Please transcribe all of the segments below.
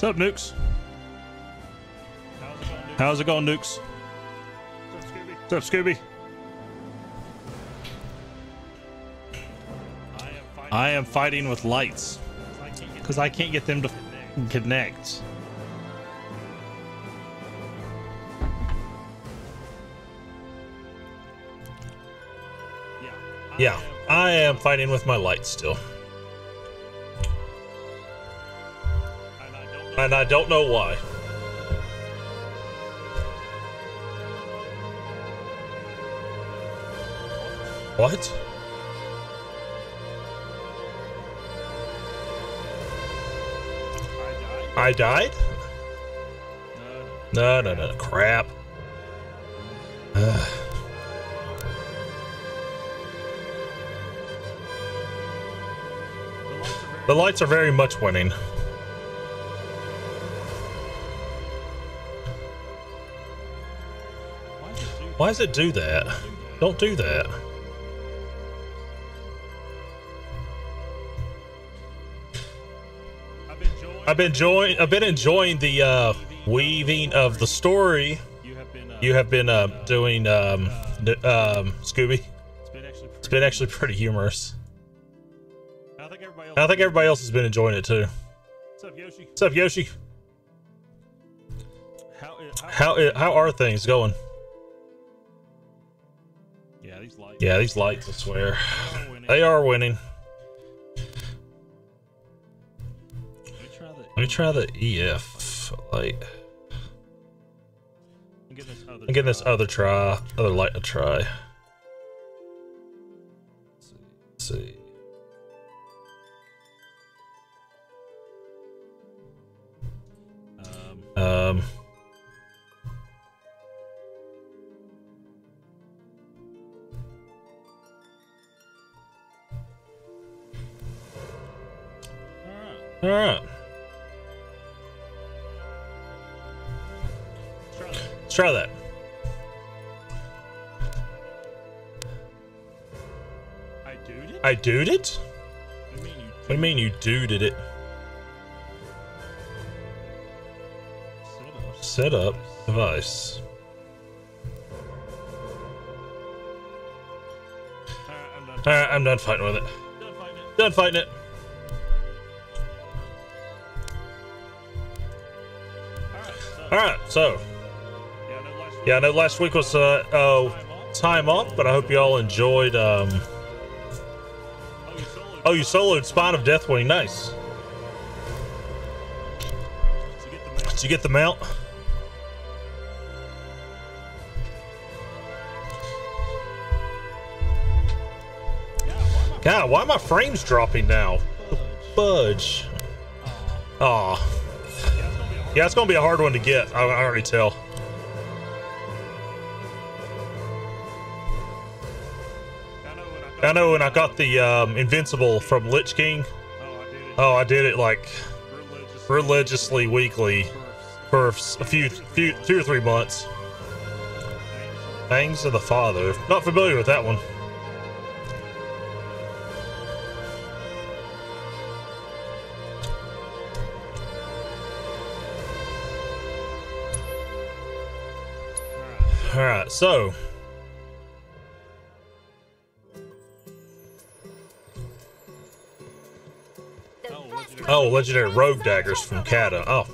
What's up, Nukes? How's it going, Nukes? What's up, Scooby? I am fighting with lights because I can't get them to connect. Yeah, I am fighting with my lights still. And I don't know why. What? I died? No, no, no, no. crap. The lights are very much winning. Why does it do that? Don't do that. I've been enjoying I've been enjoying the uh, weaving of the story. You have been uh, doing um, um, Scooby. It's been actually pretty humorous. I think everybody else has been enjoying it too. What's up, Yoshi? What's up, Yoshi? How how, how are things going? Yeah, these lights. Yeah, these lights. I swear, they are winning. Let me try the EF light. I'm getting this other try, other light a try. Try that. I duded it? I duded it? What do you mean you duded it? Set up device. Alright, I'm done fighting with it. Done fighting it. Alright, so. Yeah, I know last week was uh, uh, time off, but I hope you all enjoyed. Um... Oh, you soloed Spine of Deathwing. Nice. Did you get the mount? God, why are my frames dropping now? Fudge. Aw. Yeah, it's gonna be a hard one to get. I, I already tell. I know when I got the um, Invincible from Lich King. Oh, I did it like religiously weekly for a few, few, two or three months. Fangs of the Father. Not familiar with that one. All right, so Oh, legendary rogue daggers from Kata. Oh.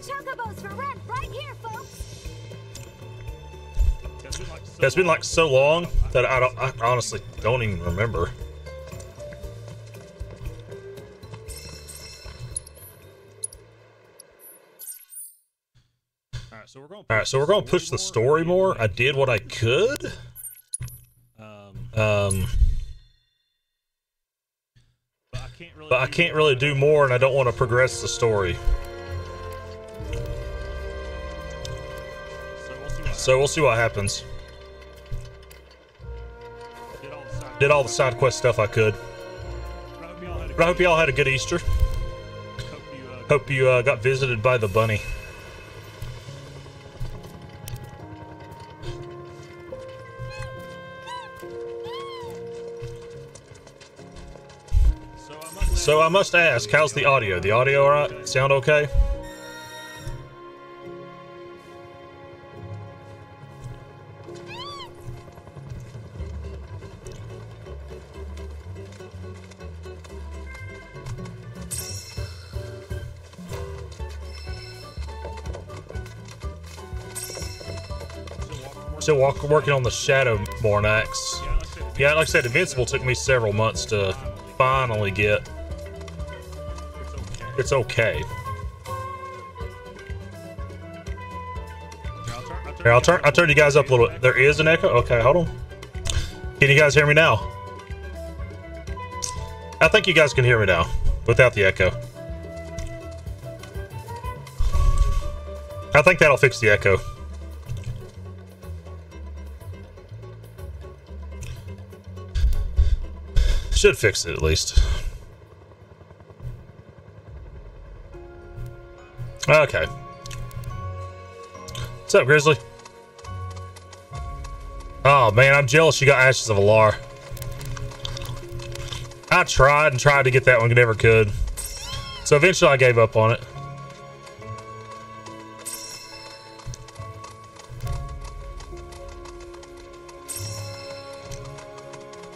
It's been like so long that I don't I honestly don't even remember. Alright, so we're gonna Alright, so we're gonna push the story more. I did what I could. Um but I can't really do more and I don't want to progress the story. So we'll see what happens. Did all the side quest stuff I could. But I hope y'all had a good Easter. Hope you uh, got visited by the bunny. So I must ask, how's the audio? The audio alright? Sound okay? Still walk, working on the Shadow Born axe. Yeah, like I said, Invincible took me several months to finally get. It's okay. Here, I'll turn I'll turn you guys up a little bit. There is an echo? Okay, hold on. Can you guys hear me now? I think you guys can hear me now without the echo. I think that'll fix the echo. Should fix it at least. Oh, okay. What's up, Grizzly? Oh man, I'm jealous you got Ashes of Al'ar. I tried and tried to get that one, never could. So eventually I gave up on it.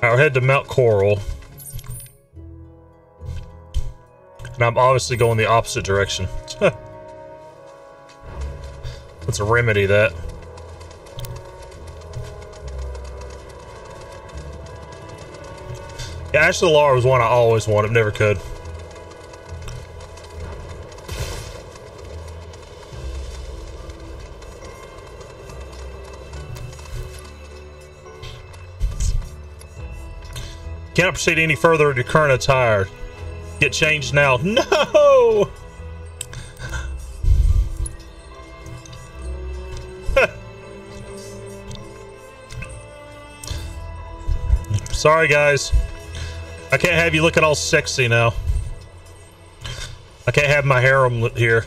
I'll head to Mount Corel. And I'm obviously going the opposite direction. Let's remedy that. Yeah, Ash of the Al'ar was one I always wanted, never could. Cannot proceed any further in your current attire. Get changed now. No! Sorry, guys. I can't have you looking all sexy now. I can't have my harem here.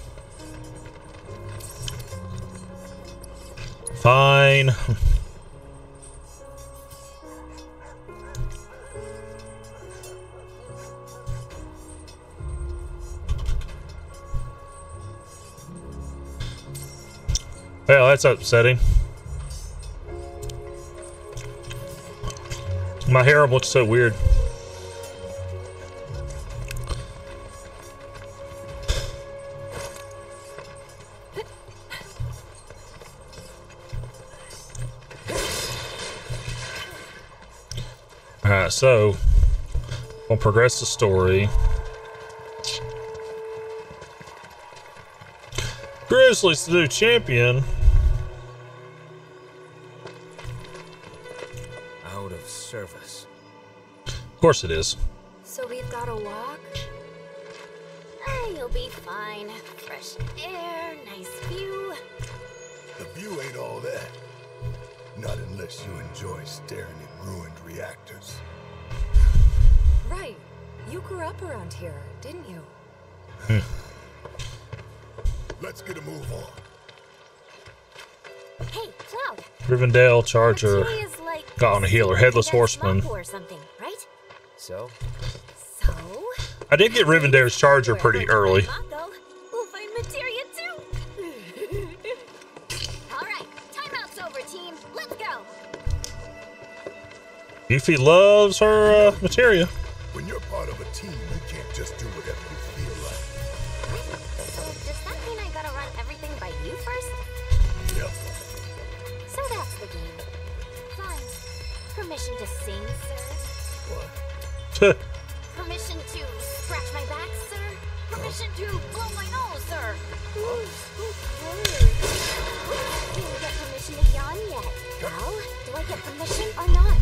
Fine. Well, that's upsetting. My hair looks so weird. Alright, so we'll progress the story. Grizzly's the new champion. Of course it is. So we've got to walk? Eh, you'll be fine. Fresh air, nice view. The view ain't all that. Not unless you enjoy staring at ruined reactors. Right. You grew up around here, didn't you? Let's get a move on. Hey, Cloud. Rivendare Charger like got on a healer, headless horseman. Or something, right? So, So. I did get Rivendare's Charger pretty early. We'll find materia too. All right, timeout's over, team. Let's go. Loves her uh, materia. Permission to scratch my back, sir. Permission to blow my nose, sir. Didn't get permission to yawn yet. Well, do I get permission or not?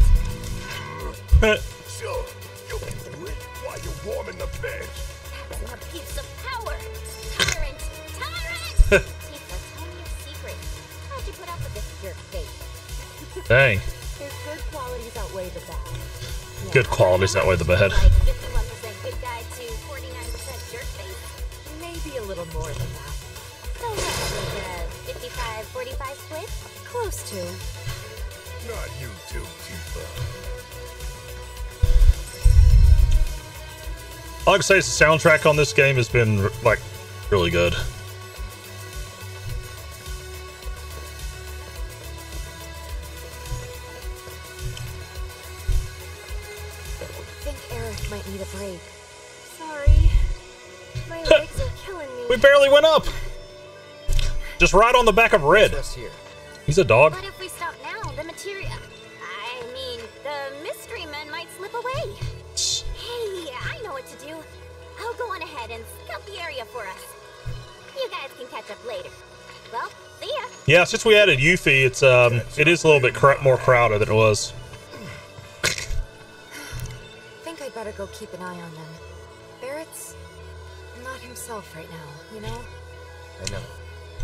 Sure. You can do it while you're warming the bench. That's an abuse of power. Tyrant! Tyrant! Tifa, tell me a secret. How'd you put up with this jerk face? Dang. Good qualities outweigh the bad. Like 51% good guy to 49% jerk face. Maybe a little more than that. So what, like a 55-45 uh, split? Close to. Not you too, Tifa. All I can say is the soundtrack on this game has been like really good. Went up. Just right on the back of Red. He's a dog. What if we stop now? the materia. I mean, the mystery men might slip away. Hey, I know what to do. I'll go on ahead and scout the area for us. You guys can catch up later. Well, see ya. Yeah, since we added Yuffie, it's um, it is a little bit cr- more crowded than it was. Think I'd better go keep an eye on them. Himself right now, you know? I know.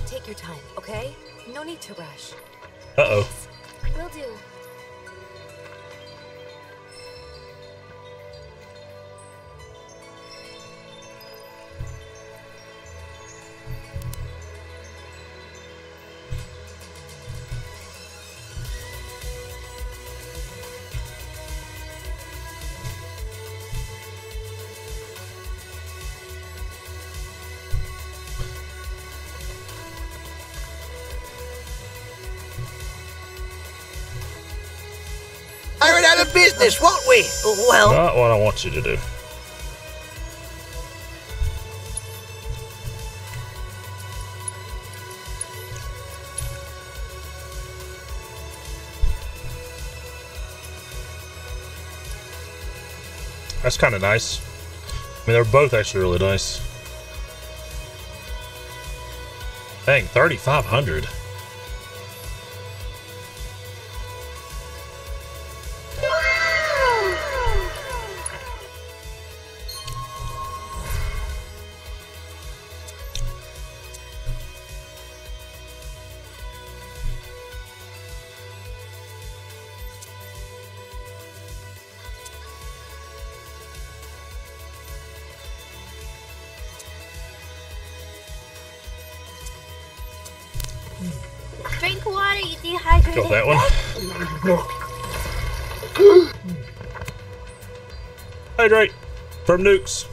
Take your time, okay? No need to rush. Uh oh. Will do. Business, won't we? Well, Not what I want you to do. That's kind of nice. I mean, they're both actually really nice. Dang, 3,500. From nukes.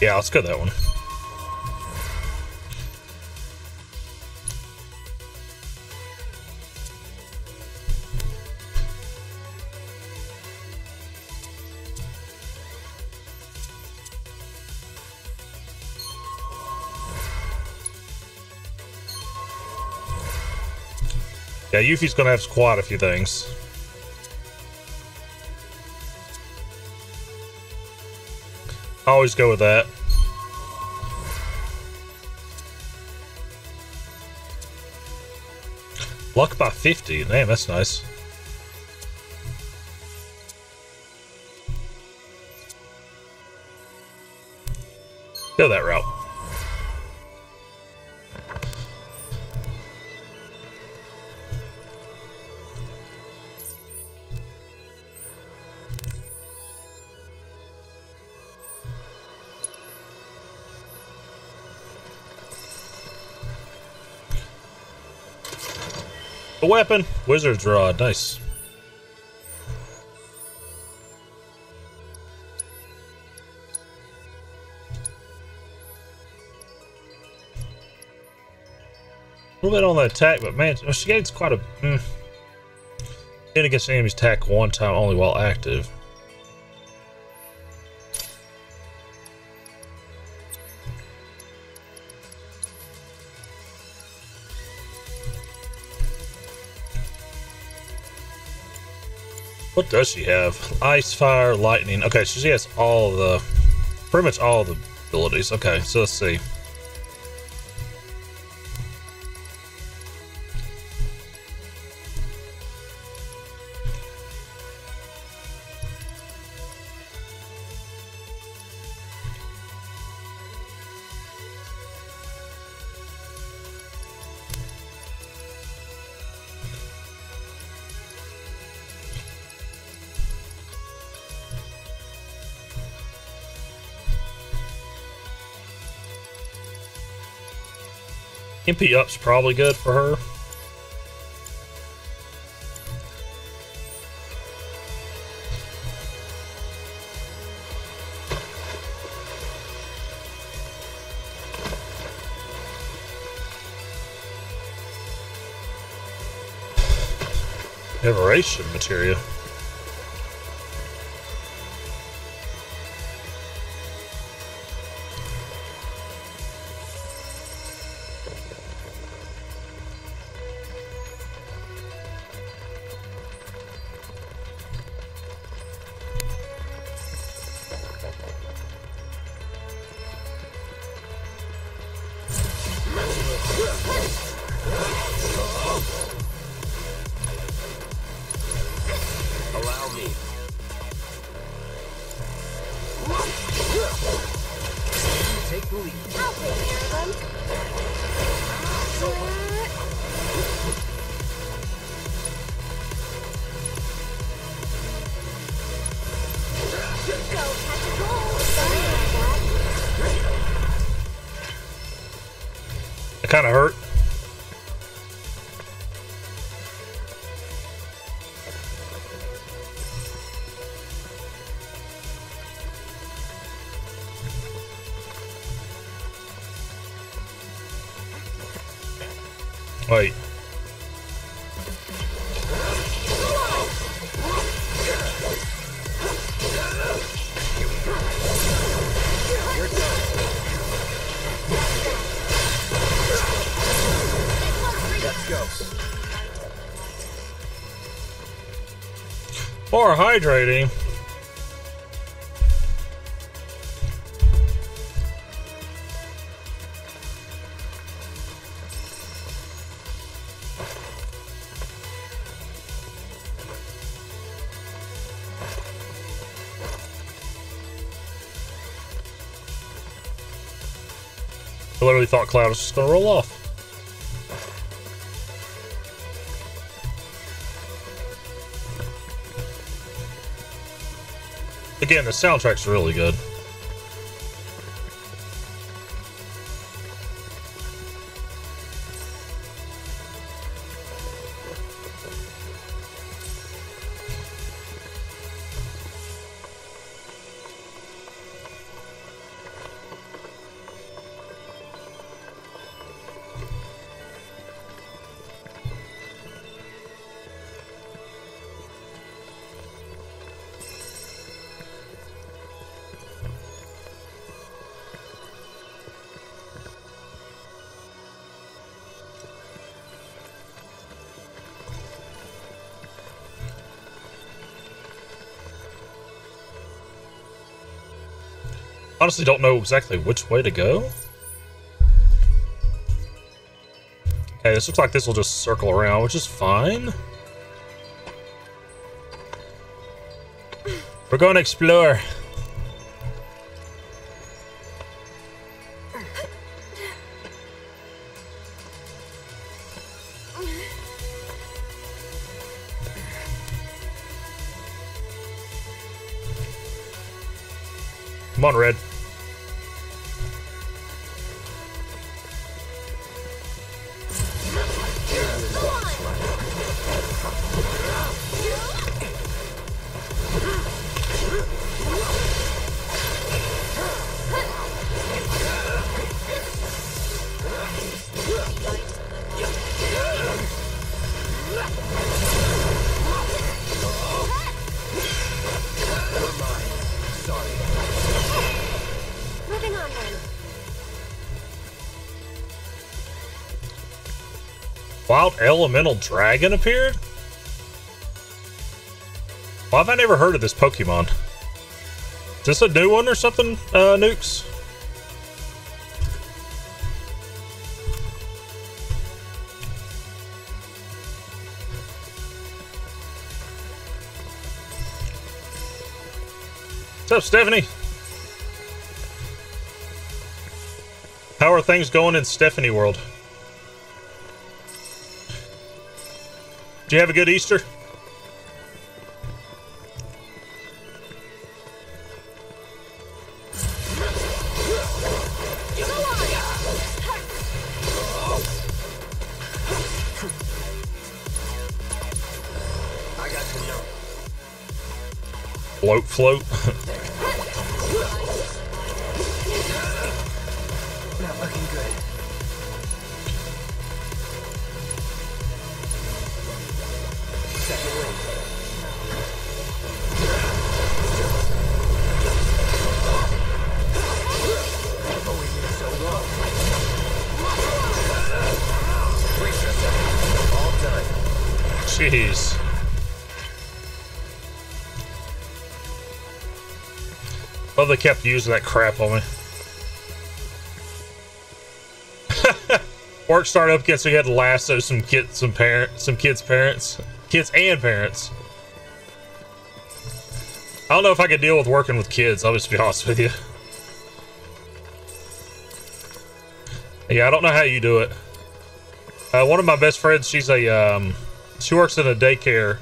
Yeah, let's go that one. Yuffie's gonna have quite a few things. I always go with that. Luck by 50. Damn, that's nice. Go that route. A weapon. Wizard's Rod. Nice. A little bit on the attack, but man, she gains quite a. Mm, against enemy's attack one time only while active. What does she have? Ice, fire, lightning. Okay, she has all the, pretty much all the abilities. Okay, so let's see. MP up's probably good for her. Evaration material. Kind of hurt. More hydrating. I literally thought Cloud was just gonna roll off. Again, the soundtrack's really good. Honestly, don't know exactly which way to go. Okay, this looks like this will just circle around, which is fine. We're going to explore. Elemental dragon appeared? Why have I never heard of this Pokemon? Is this a new one or something, uh, Nukes? What's up, Stephanie? How are things going in Stephanie World? You have a good Easter? Float, float. Well, they kept using that crap on me. Work started up we had to lasso some kids, some parents, some kids' parents, kids and parents. I don't know if I could deal with working with kids. I'll just be honest with you. Yeah, I don't know how you do it. Uh, one of my best friends, she's a, um, she works in a daycare,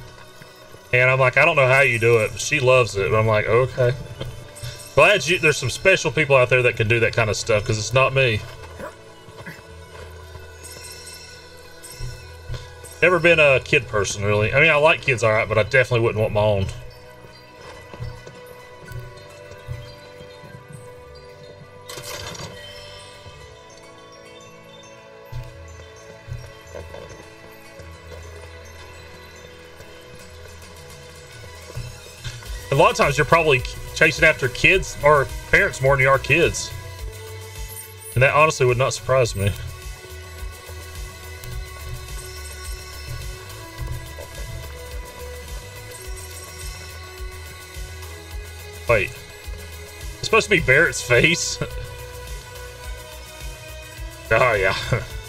and I'm like, I don't know how you do it. She loves it. I'm like, okay. Glad you, there's some special people out there that can do that kind of stuff because it's not me. Never been a kid person, really. I mean, I like kids all right, but I definitely wouldn't want my own. A lot of times you're probably chasing after kids or parents more than you are kids. And that honestly would not surprise me. Wait. It's supposed to be Barret's face? oh, yeah.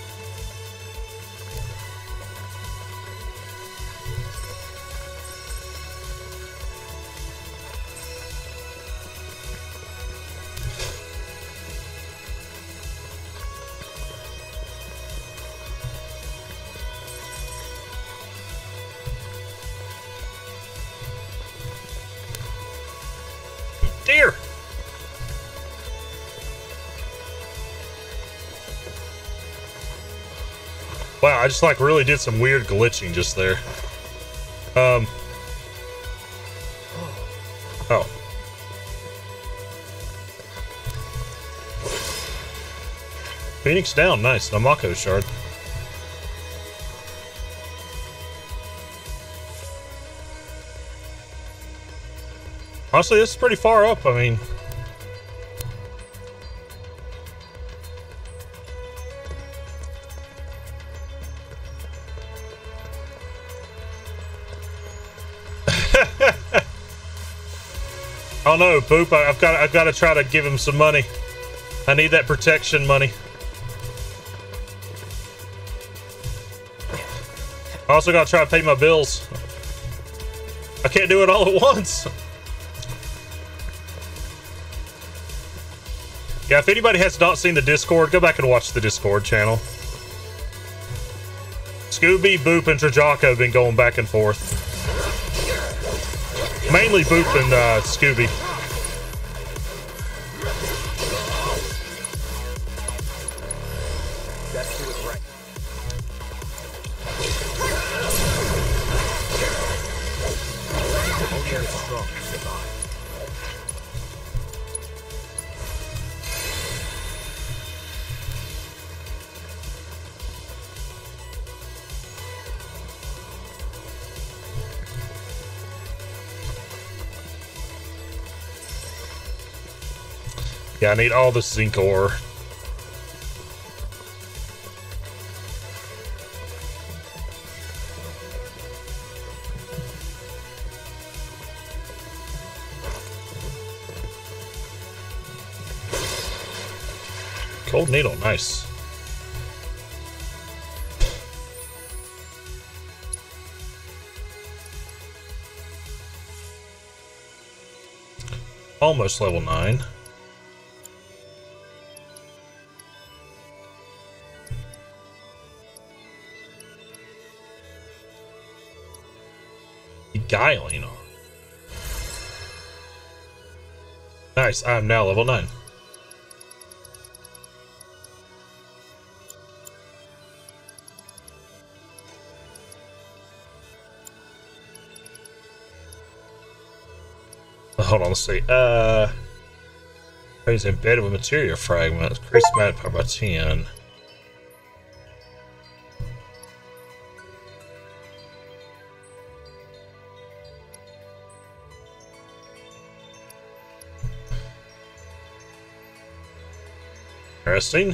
Wow, I just like really did some weird glitching just there. Um. Oh. Phoenix down, nice. Namako shard. Honestly, this is pretty far up. I mean, oh no, Boop! I- I've got I've got to try to give him some money. I need that protection money. I also got to try to pay my bills. I can't do it all at once. Yeah, if anybody has not seen the Discord, go back and watch the Discord channel. Scooby, Boop, and Trajako have been going back and forth. Mainly Boop and uh, Scooby. Yeah, I need all the zinc ore. Cold needle, nice. Almost level 9. Beguiling. Nice, I'm now level 9. Oh, Hold on, let's see. Uh, he's embedded with material fragments. Increase mat power by 10. Interesting.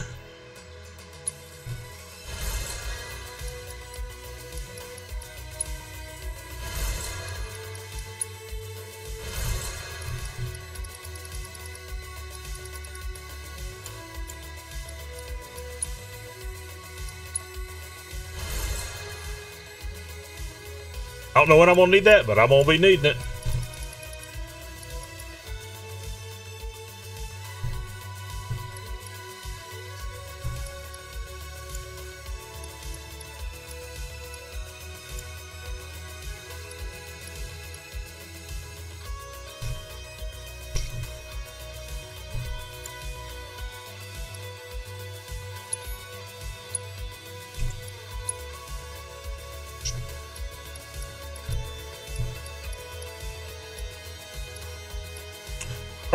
I don't know when I'm gonna need that, but I'm gonna be needing it.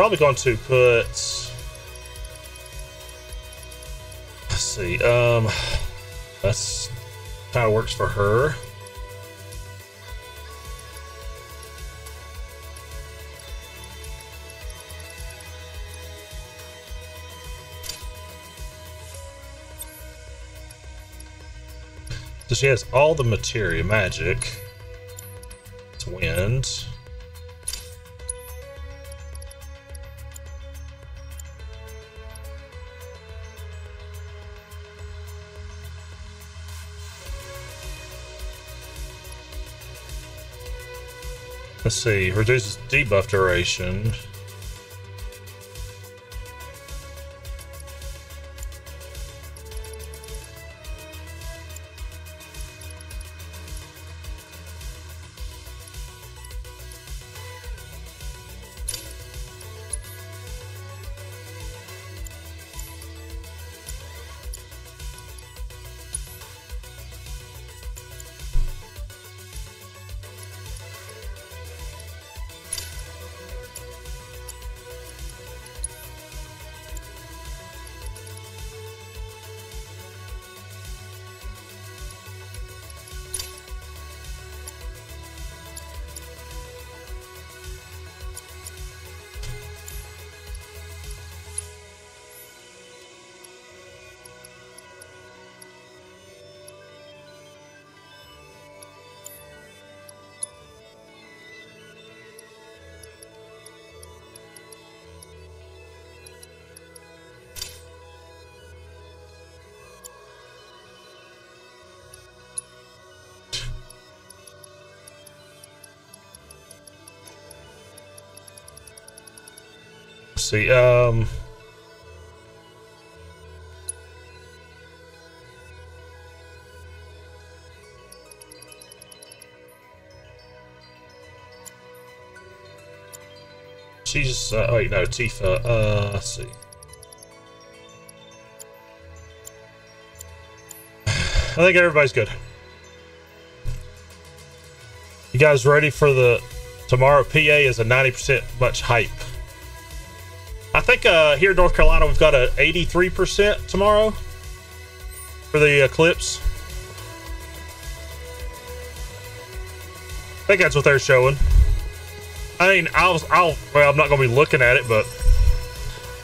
Probably going to put. Let's see. Um, that's kind of works for her. So she has all the materia magic. It's wind. Let's see, reduces debuff duration. See, um. She's, uh, wait, no, Tifa, uh, let's see. I think everybody's good. You guys ready for the tomorrow? PA is a 90% much hype. I uh, here in North Carolina we've got a 83% tomorrow for the eclipse. I think that's what they're showing. I mean, I'll, I'll, well, I'm not going to be looking at it, but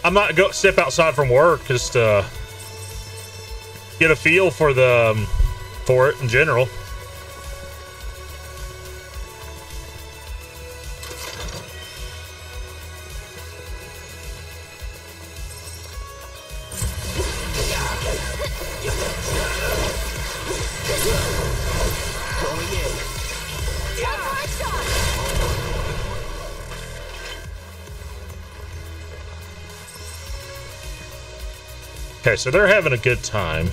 I might go step outside from work just uh, get a feel for the um, for it in general. Okay, so they're having a good time.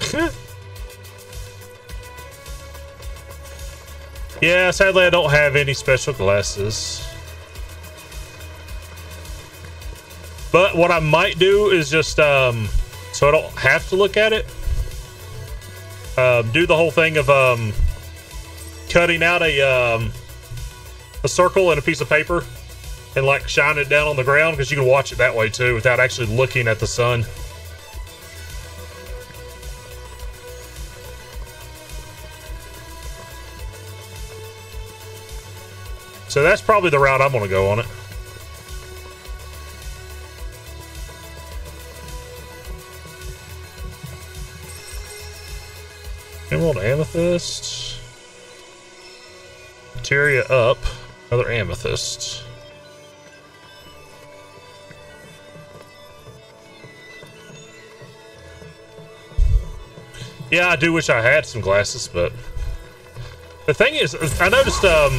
yeah, sadly I don't have any special glasses. But what I might do is just, um, so I don't have to look at it, um, do the whole thing of um, cutting out a, um, a circle and a piece of paper and like shine it down on the ground because you can watch it that way too without actually looking at the sun. So that's probably the route I'm going to go on it. Emerald amethyst. Materia up. Another amethyst. Yeah, I do wish I had some glasses, but the thing is, I noticed um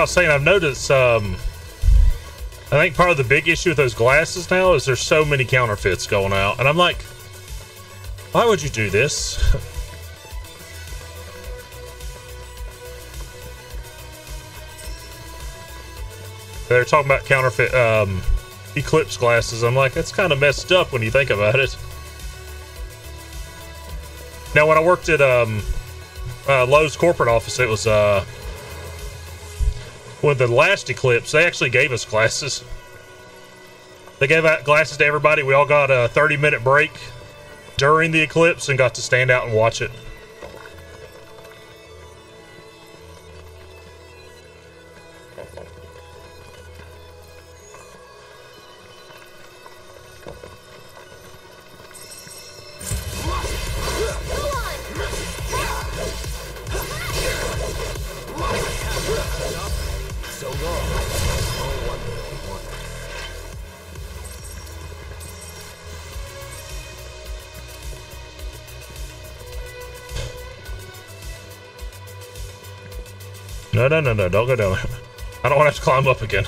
I was saying, I've noticed um I think part of the big issue with those glasses now is there's so many counterfeits going out, and I'm like, why would you do this? They're talking about counterfeit um, eclipse glasses. I'm like, that's kind of messed up when you think about it. Now, when I worked at um, uh, Lowe's corporate office, it was uh, with the last eclipse. They actually gave us glasses. They gave out glasses to everybody. We all got a 30 minute break during the eclipse and got to stand out and watch it. No, no, no, don't go down there. I don't want to have to climb up again.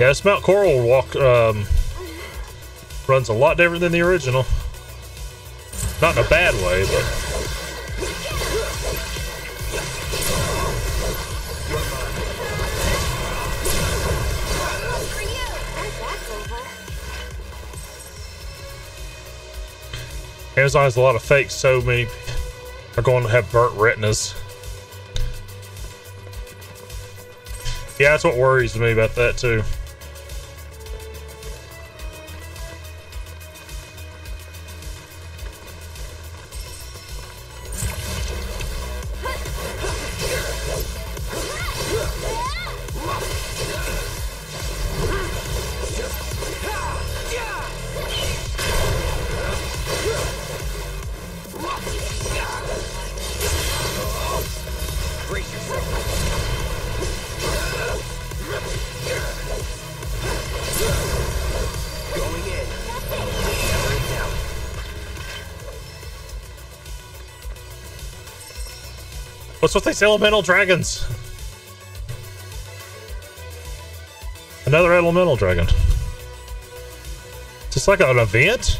Yeah, this Mount Corel walk um, runs a lot different than the original. Not in a bad way, but Amazon has a lot of fakes. So many are going to have burnt retinas. Yeah, that's what worries me about that too. What's with these elemental dragons? Another elemental dragon. Just like an event?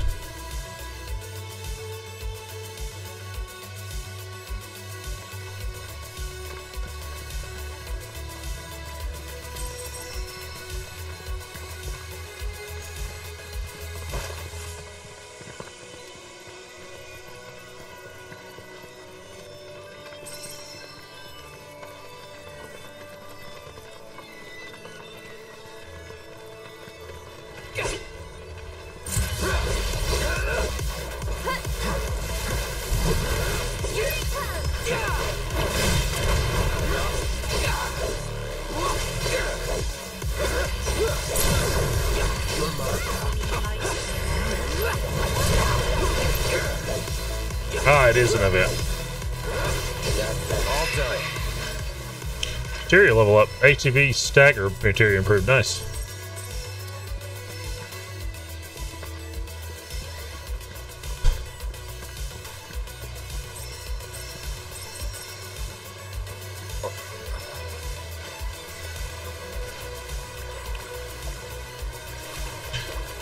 Level up. ATB stagger materia improved. Nice.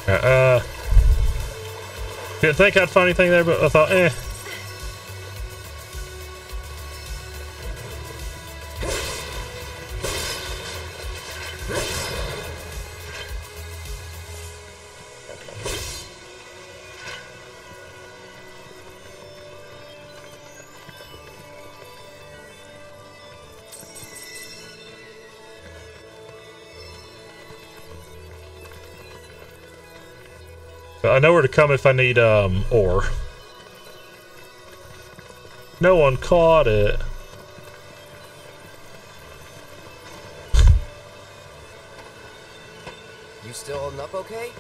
Uh, uh, didn't think I'd find anything there, but I thought, eh. Know where to come if I need um ore. No one caught it. You still holding up okay?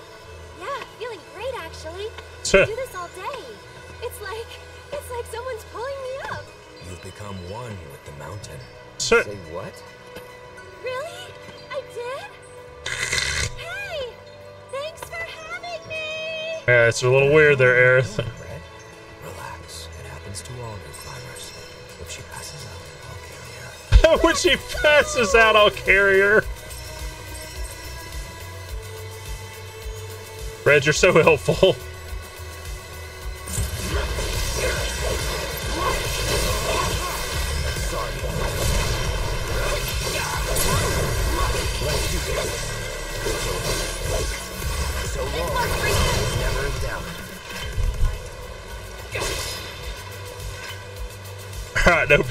Yeah, feeling great actually. Tuh. Do this all day. It's like it's like someone's pulling me up. You've become one with the mountain. Tuh. Say what? Yeah, it's a little weird there, Aerith. Relax. It happens to all new climbers. If she passes out, I'll carry her. when she passes out, I'll carry her. Red, you're so helpful.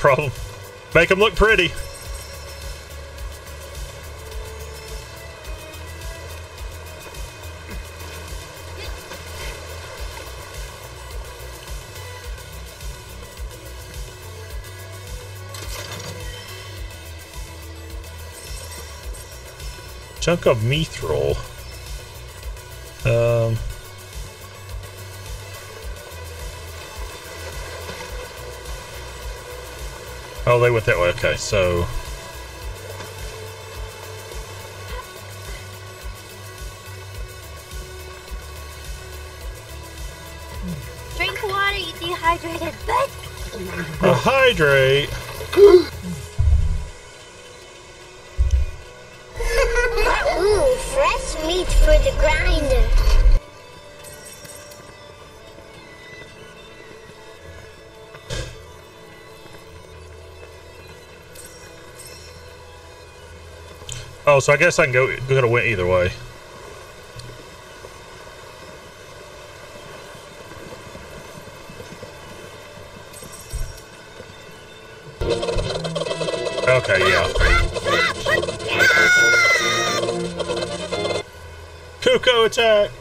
Problem. Make them look pretty. Chunk of mithril. Oh, they went that way. Okay, so Drink water, you dehydrated but uh, hydrate. so I guess I can go. Have went either way. Okay, yeah. Cuckoo attack!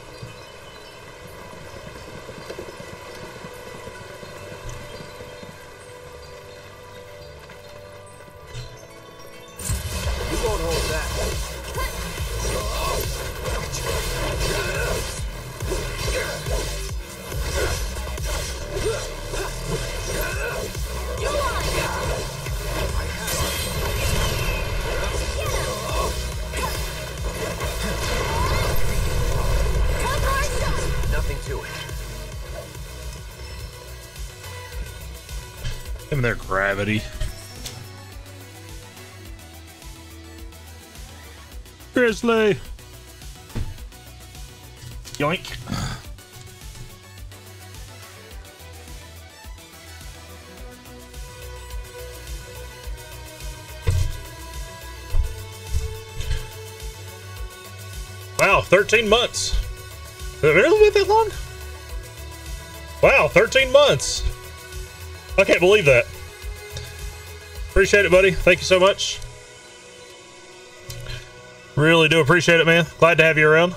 Gravity. Grizzly! Yoink. Wow, 13 months. Has it really been that long? Wow, 13 months. I can't believe that. Appreciate it, buddy. Thank you so much. Really do appreciate it, man. Glad to have you around.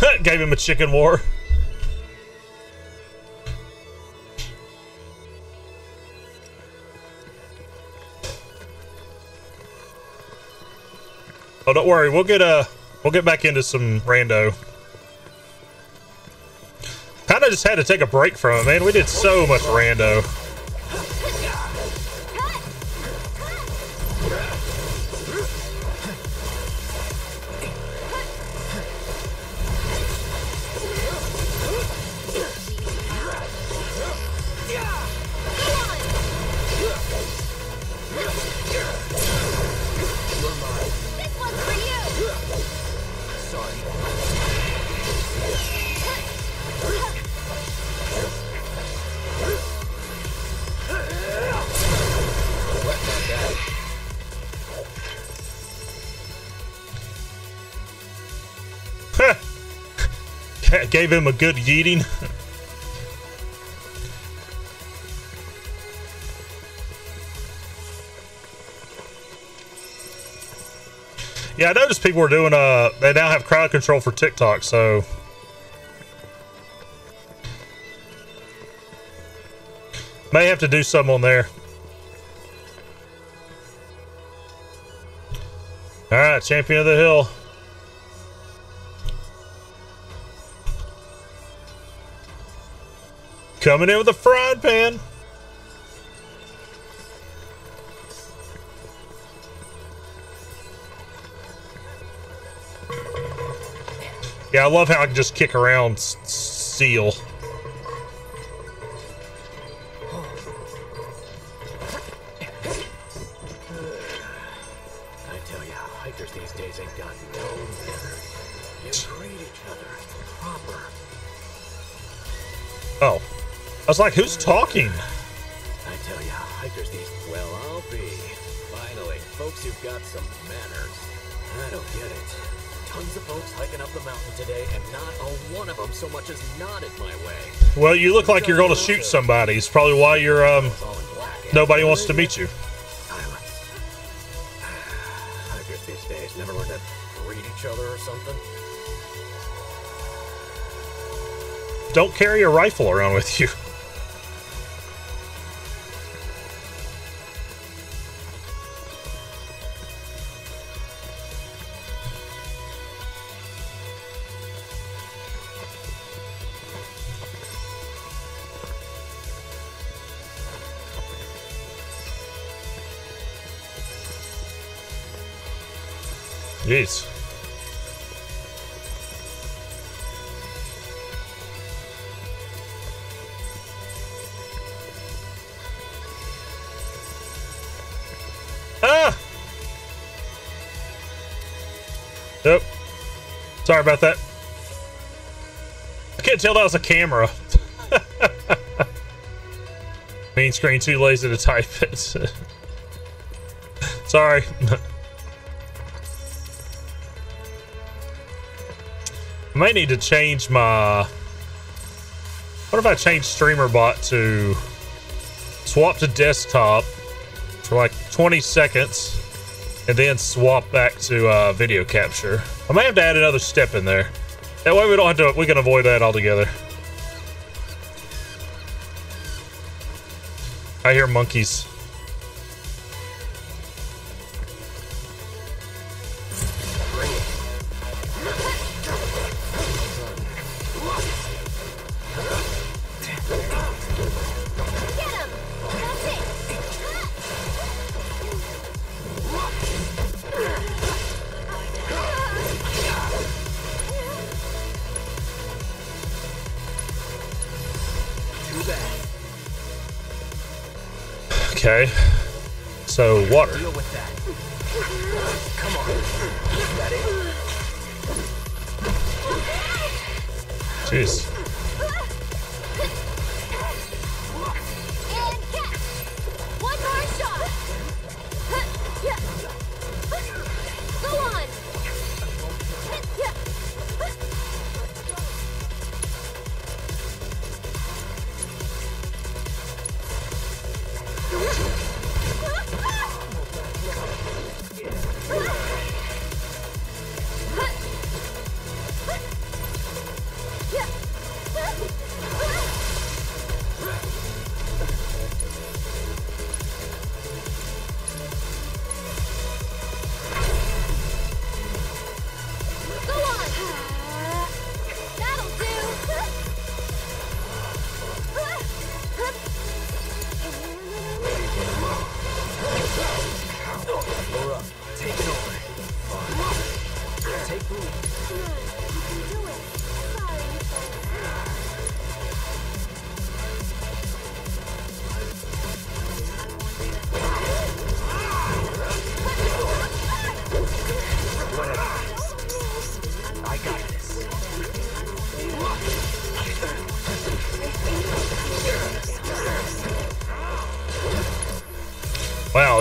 Gave him a chicken war. Oh, don't worry. We'll get uh we'll get back into some rando. Kind of just had to take a break from it, man. We did so much rando. Gave him a good yeeting. Yeah, I noticed people were doing uh they now have crowd control for TikTok, so may have to do some on there. All right, champion of the hill. Coming in with a frying pan. Yeah, I love how I can just kick around seal. I tell ya, hikers these days ain't got no manners. You treat each other proper. Oh. I was like, who's talking? I tell ya, hikers these. Well, I'll be. Finally, folks who've got some manners. I don't get it. Tons of folks hiking up the mountain today, and not a one of them so much as nodded my way. Well, you look like you're going to shoot somebody. It's probably why you're um It's all in black. and nobody wants to meet you. Silence. Hikers these days never learn to greet each other or something. Don't carry a rifle around with you. Sorry about that. I can't tell that was a camera. Main screen too lazy to type it. Sorry. I might need to change my. What if I change Streamer Bot to swap to desktop for like 20 seconds and then swap back to uh, video capture? I might have to add another step in there. That way we don't have to. We can avoid that altogether. I hear monkeys.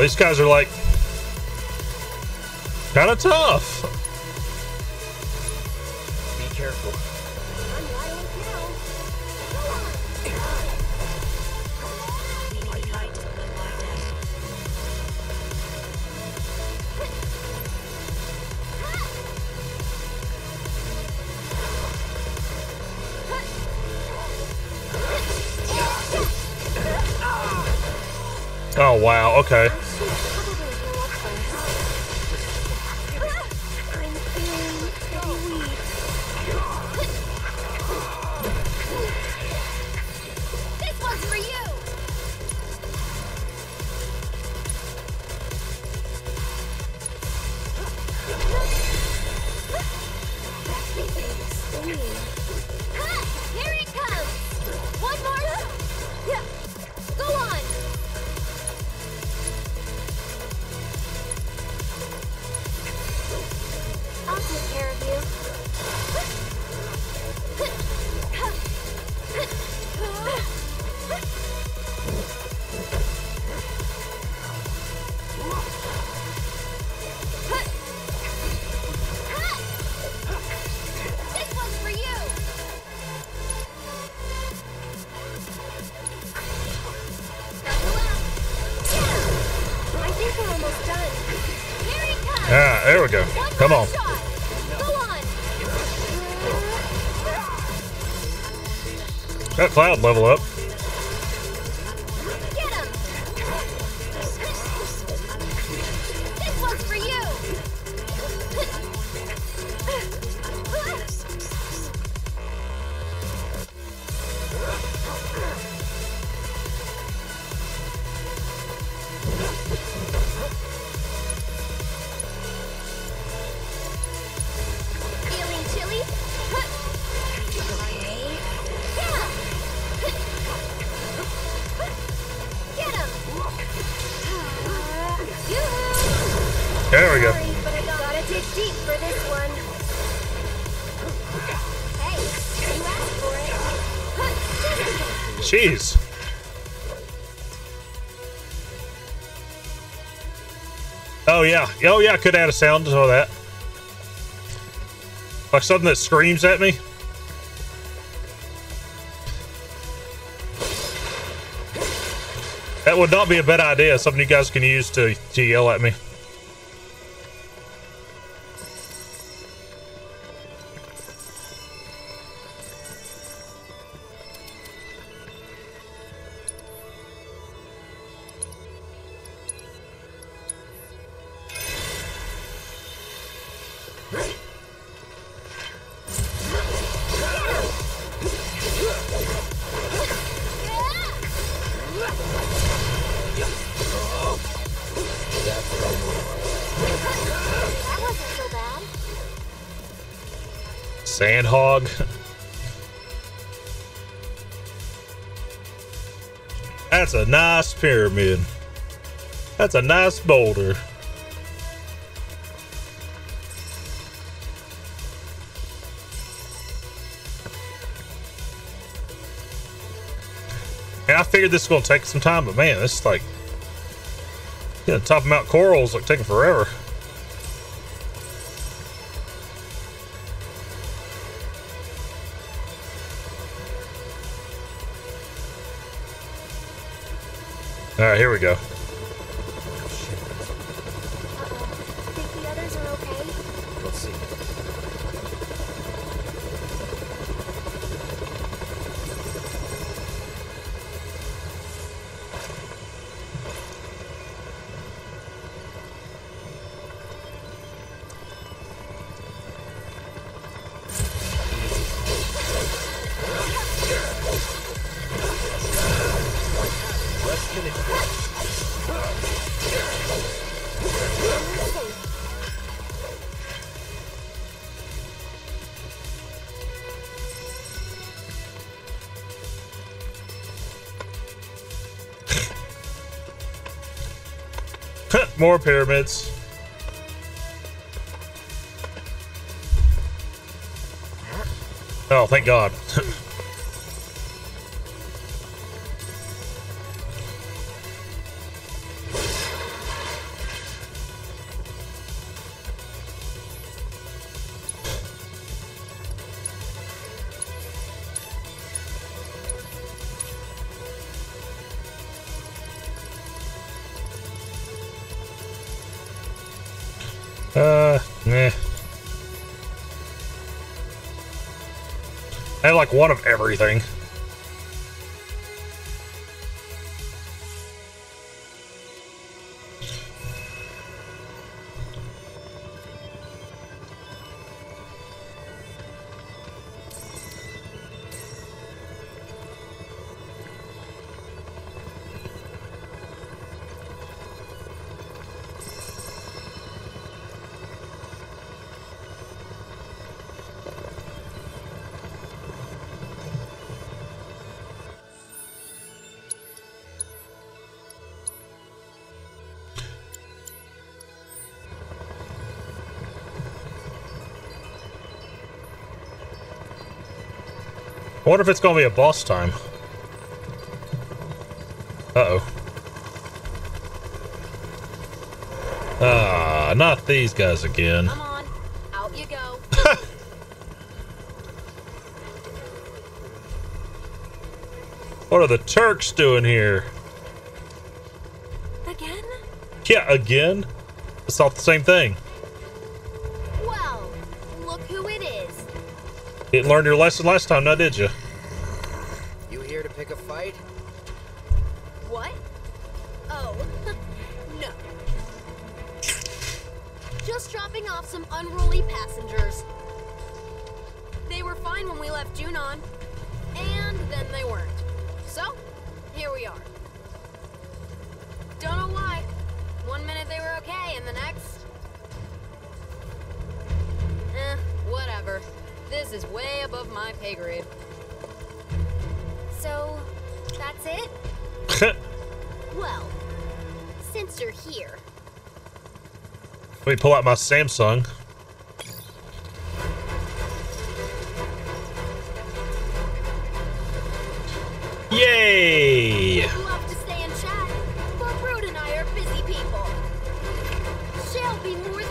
These guys are like kind of tough. Be careful. Oh wow, okay. Come on. Got Cloud level up. Yeah. Could add a sound to that. Like something that screams at me. That would not be a bad idea. Something you guys can use to, to yell at me. Pyramid. That's a nice boulder. And I figured this was gonna take some time, but man, this is like yeah, top of Mount Corel's like taking forever. Right, here we go. More pyramids. Oh, thank God. Like one of everything. Wonder if it's gonna be a boss time. Uh-oh. Ah, not these guys again. Come on, out you go. What are the Turks doing here? Again? Yeah, again? It's not the same thing. Didn't learn your lesson last time, now did you? You here to pick a fight? What? Oh, no. Just dropping off some unruly passengers. They were fine when we left Junon, and then they weren't. So, here we are. Don't know why. One minute they were okay, and the next. Eh, whatever. This is way above my pay grade. So, that's it? Well, since you're here, Let me pull out my Samsung. Yay! I'd love to stay and chat, but Rude and I are busy people. She'll be more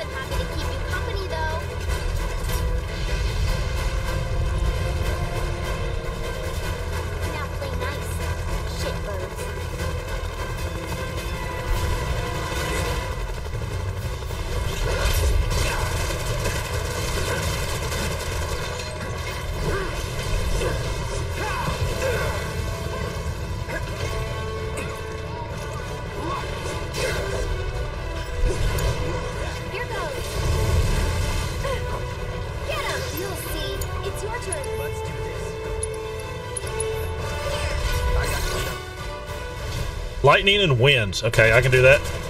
Lightning and wind. Okay, I can do that.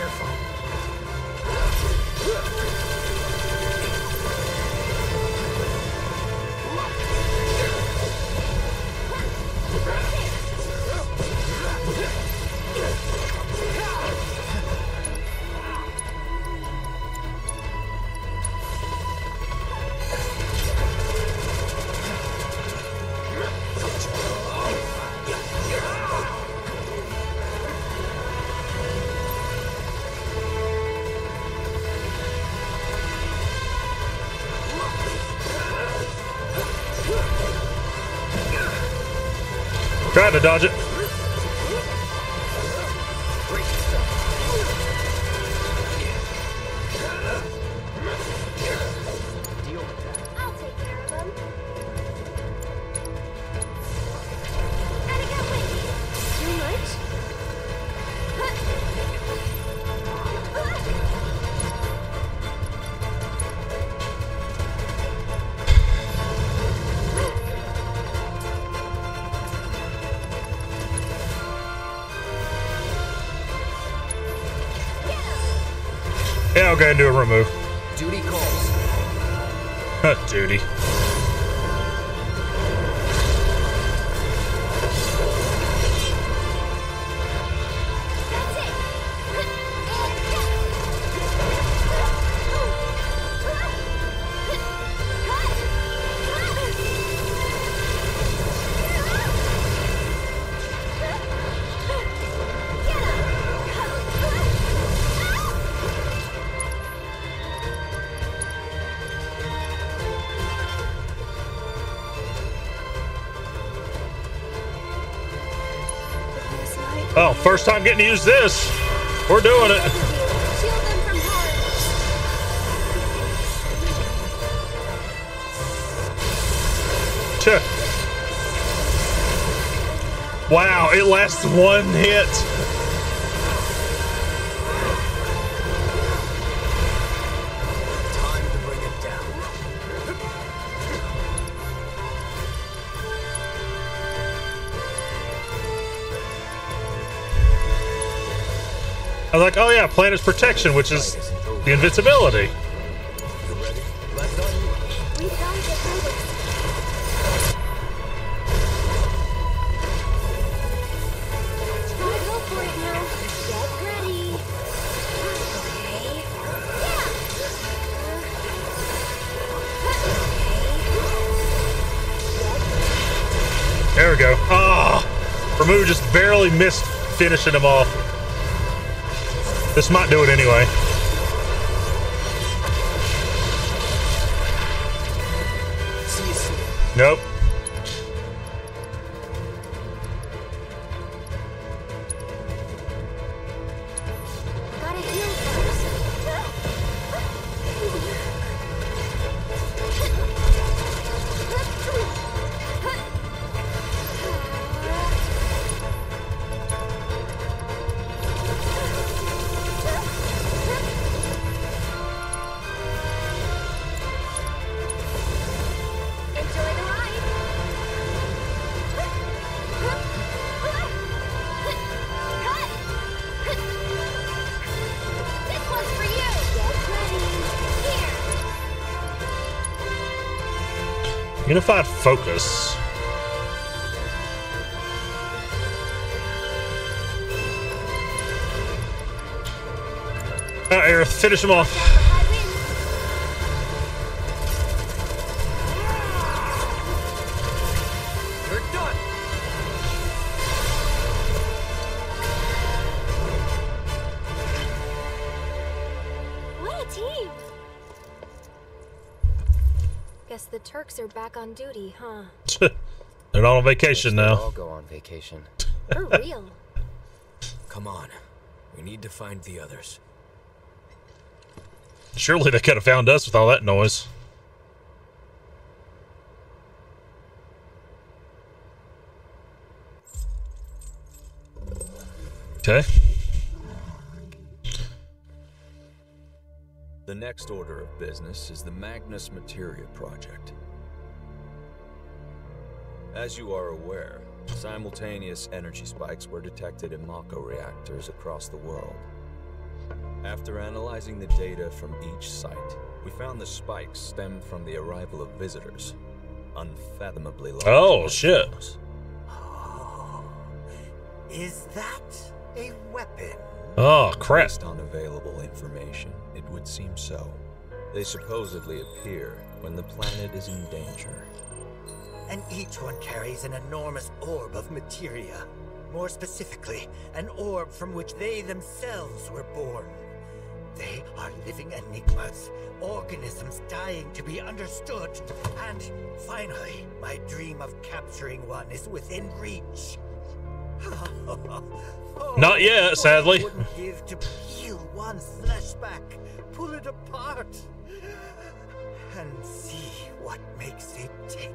Careful. Trying to dodge it. Do a remove. First time getting to use this. We're doing it. Wow, it lasts one hit. Planet's protection, which is the invincibility. There we go. Ah, Remove just barely missed finishing him off. This might do it anyway. Focus. Alright, Aerith, finish him off. On duty, huh? They're not on vacation They now. all go on vacation. For real. Come on. We need to find the others. Surely they could have found us with all that noise. Okay. The next order of business is the Magnus Materia Project. As you are aware, simultaneous energy spikes were detected in Mako reactors across the world. After analyzing the data from each site, we found the spikes stemmed from the arrival of visitors. Unfathomably large. Oh, shit. Oh, is that a weapon? Oh, crap. Based on available information, it would seem so. They supposedly appear when the planet is in danger. And each one carries an enormous orb of materia. More specifically, an orb from which they themselves were born. They are living enigmas, organisms dying to be understood. And finally, my dream of capturing one is within reach. Oh, Not yet, oh, sadly. I wouldn't give to peel one flesh back, pull it apart, and see what makes it tick.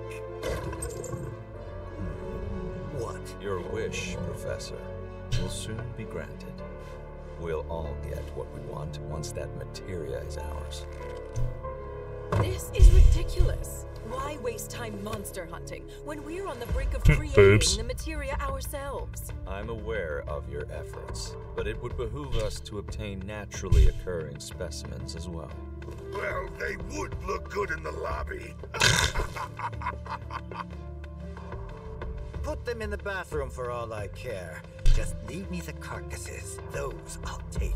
What? Your wish, Professor, will soon be granted. We'll all get what we want once that materia is ours. This is ridiculous. Why waste time monster hunting when we're on the brink of creating Boobs. the materia ourselves? I'm aware of your efforts, but it would behoove us to obtain naturally occurring specimens as well. Well, they would look good in the lobby. Put them in the bathroom for all I care. Just leave me the carcasses. Those I'll take.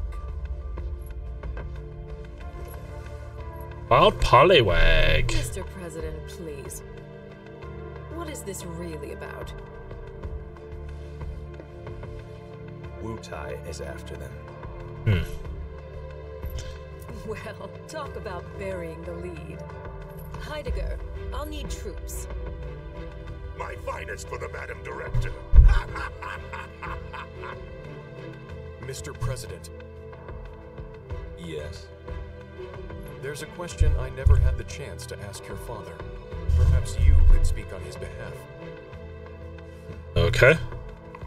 Wild Poliwag. Mr. President, please. What is this really about? Wutai is after them. Hmm. Well, talk about burying the lead. Heidegger, I'll need troops. My finest for the Madam Director. Mr. President, Yes. there's a question I never had the chance to ask your father. Perhaps you could speak on his behalf. Okay.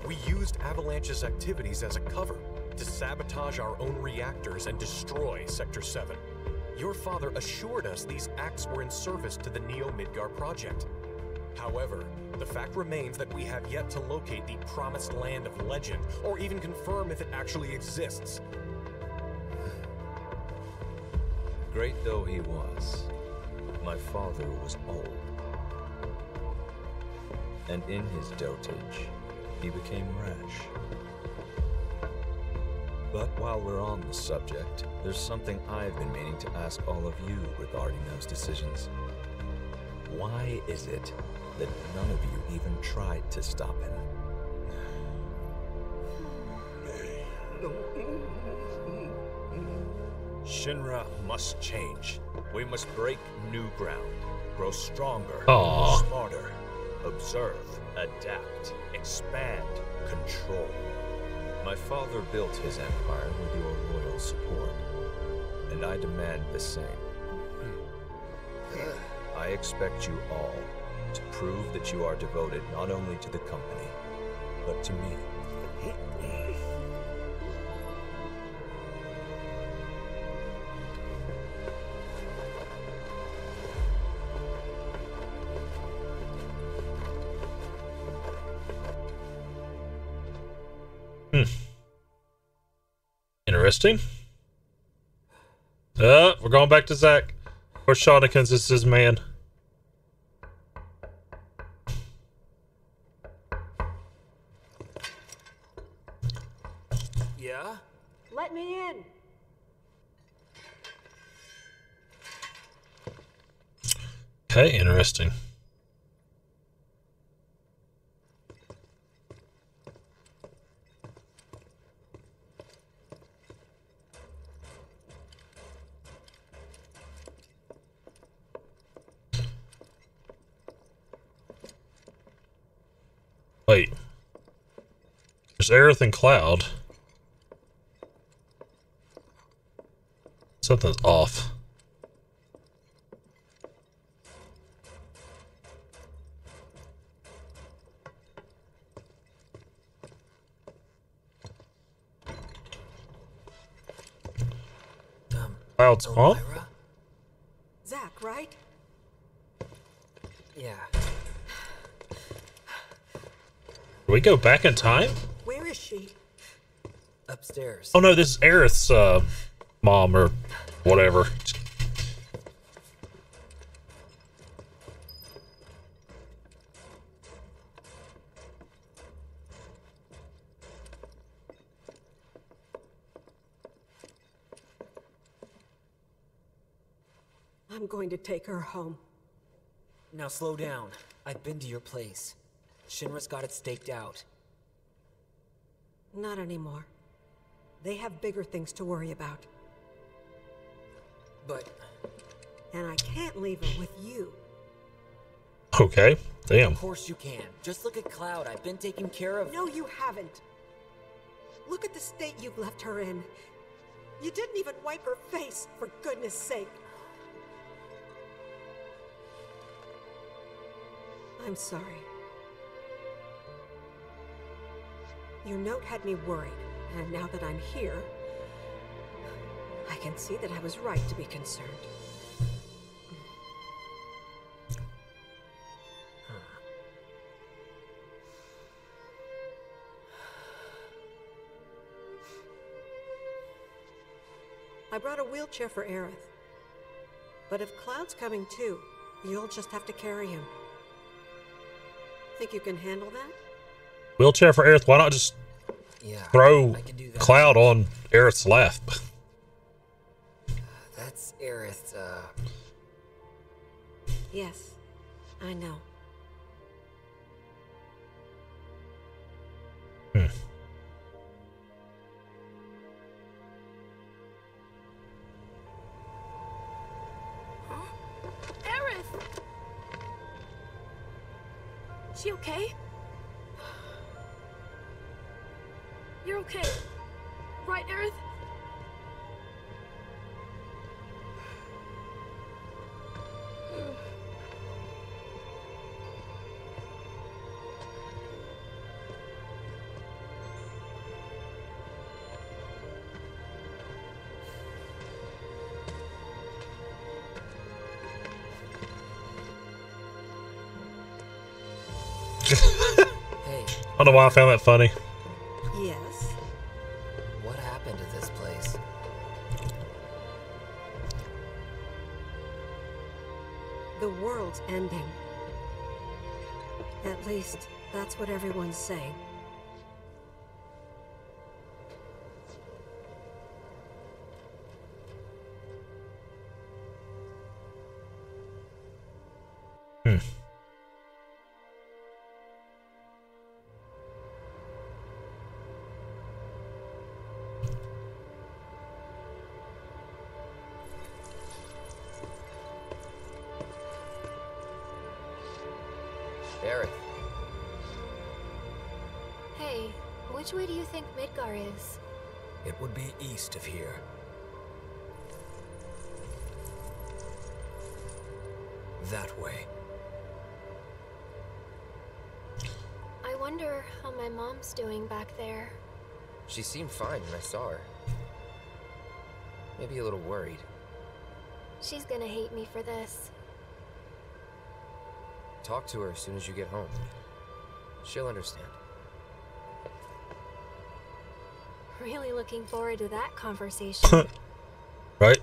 We used Avalanche's activities as a cover to sabotage our own reactors and destroy Sector 7. Your father assured us these acts were in service to the Neo Midgar project. However, the fact remains that we have yet to locate the promised land of legend, or even confirm if it actually exists. Great though he was, my father was old. And in his dotage, he became rash. But while we're on the subject, there's something I've been meaning to ask all of you regarding those decisions. Why is it that none of you even tried to stop him? Shinra must change. We must break new ground, grow stronger, Aw. smarter, observe, adapt, expand, control. My father built his empire with your loyal support, and I demand the same. I expect you all to prove that you are devoted not only to the company, but to me. Interesting. Uh, we're going back to Zack. Or Shawnikins is his man. Yeah? Let me in. Okay, interesting. Wait. There's Aerith and Cloud. Something's off. Um, Cloud Zack, right? Yeah. Do we go back in time? Where is she? Upstairs. Oh no, this is Aerith's uh, mom or whatever. I'm going to take her home. Now slow down. I've been to your place. Shinra's got it staked out. Not anymore. They have bigger things to worry about. But And I can't leave her with you. Okay, damn. of course you can. Just look at Cloud. I've been taking care of. No, you haven't. Look at the state you've left her in. You didn't even wipe her face, for goodness sake. I'm sorry. Your note had me worried, and now that I'm here, I can see that I was right to be concerned. Uh. I brought a wheelchair for Aerith. But if Cloud's coming too, you'll just have to carry him. Think you can handle that? Wheelchair for Aerith. Why not just Yeah. throw I can do that. Cloud on Aerith's lap? That's Aerith, uh. Yes, I know. Know why I found that funny. Yes? what happened to this place? The world's ending. At least, that's what everyone's saying. Is? It would be east of here. That way. I wonder how my mom's doing back there. she seemed fine when I saw her. Maybe a little worried. She's gonna hate me for this. Talk to her as soon as you get home. She'll understand. Looking forward to that conversation. Right?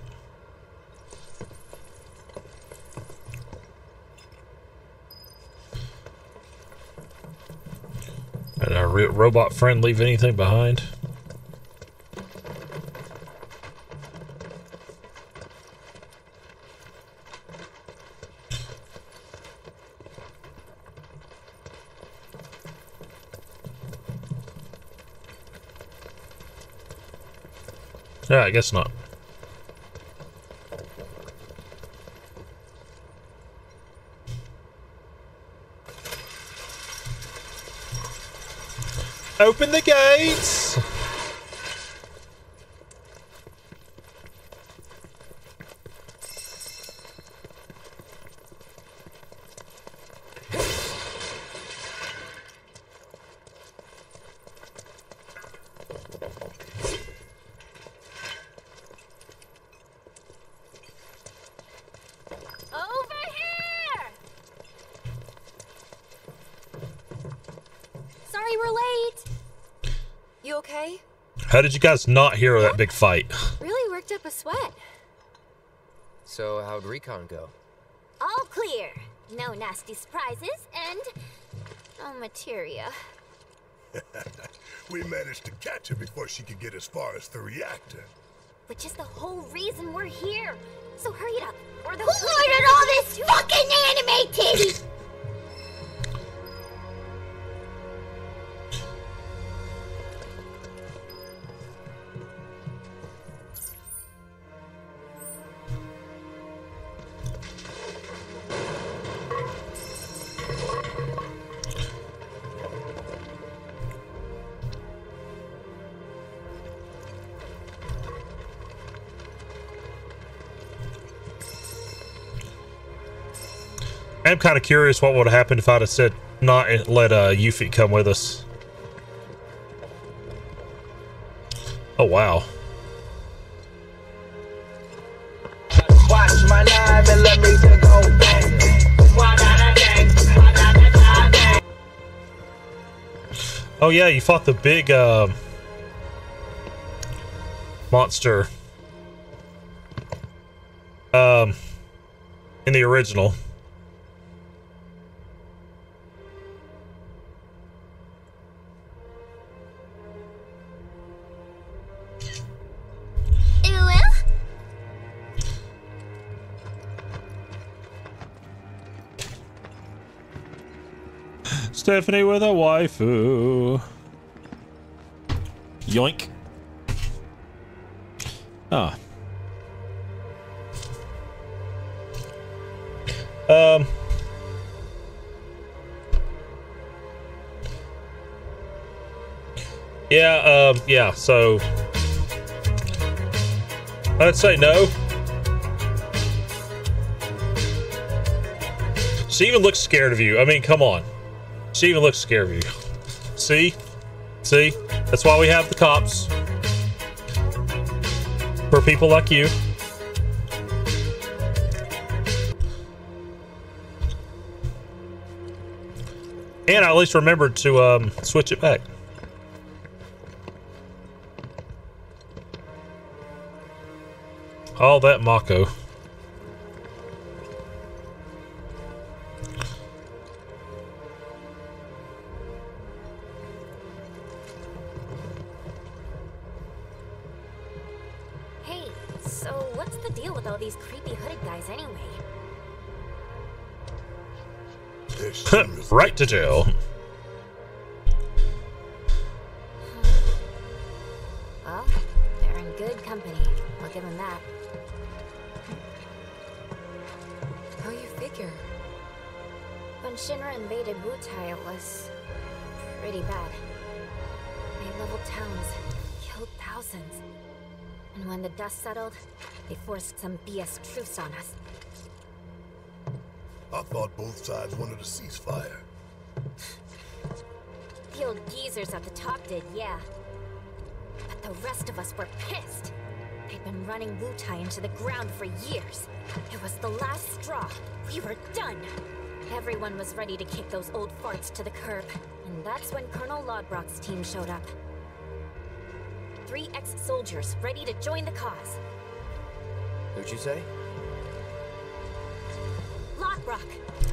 Did our robot friend leave anything behind? Yeah, I guess not. Open the gates! we're late. You okay? How did you guys not hear that big fight? Really worked up a sweat. So, how'd recon go? All clear. No nasty surprises, and no materia. we managed to catch her before she could get as far as the reactor. Which is the whole reason we're here. So hurry it up, or the Who ordered all this fucking anime titty? Kind of curious what would have happened if I'd have said not let uh, Yuffie come with us. Oh wow. Watch my knife and let me go bang. Oh yeah, you fought the big um, monster um, in the original. Stephanie with a waifu. Yoink. Ah. Um. Yeah, um, yeah, so I'd say no. She even looks scared of you. I mean, come on. She even looks scared of you. See? See? That's why we have the cops. For people like you. And I at least remembered to um, switch it back. All that Mako. Right to jail. Well, they're in good company. I'll give them that. How you figure? When Shinra invaded Wutai, it was pretty bad. They leveled towns, killed thousands. And when the dust settled, they forced some BS truce on us. I thought both sides wanted a ceasefire. The old geezers at the top did, yeah. But the rest of us were pissed. They'd been running Wutai into the ground for years. It was the last straw. We were done. Everyone was ready to kick those old farts to the curb. And that's when Colonel Lodbrok's team showed up. Three ex-soldiers ready to join the cause. Who'd you say? Lodbrok!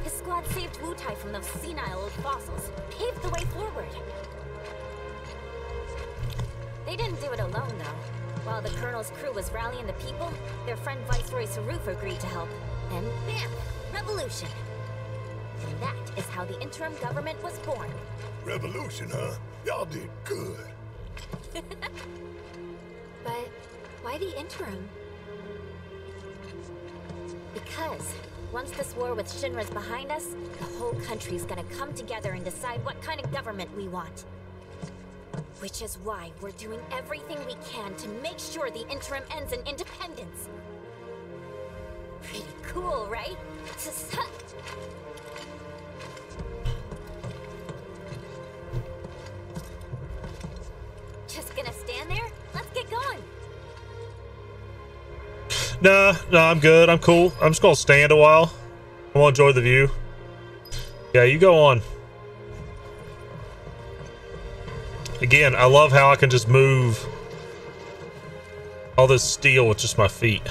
His squad saved Wutai from those senile old fossils, paved the way forward. They didn't do it alone, though. While the Colonel's crew was rallying the people, their friend Viceroy Saruf agreed to help. Then, bam! Revolution! And that is how the interim government was born. Revolution, huh? Y'all did good. But why the interim? Because once this war with Shinra's behind us, the whole country's gonna come together and decide what kind of government we want. Which is why we're doing everything we can to make sure the interim ends in independence. Pretty cool, right? Just gonna stand there? Let's get going. Nah, nah, I'm good. I'm cool. I'm just gonna stand a while. I want to enjoy the view. Yeah, you go on. Again, I love how I can just move all this steel with just my feet.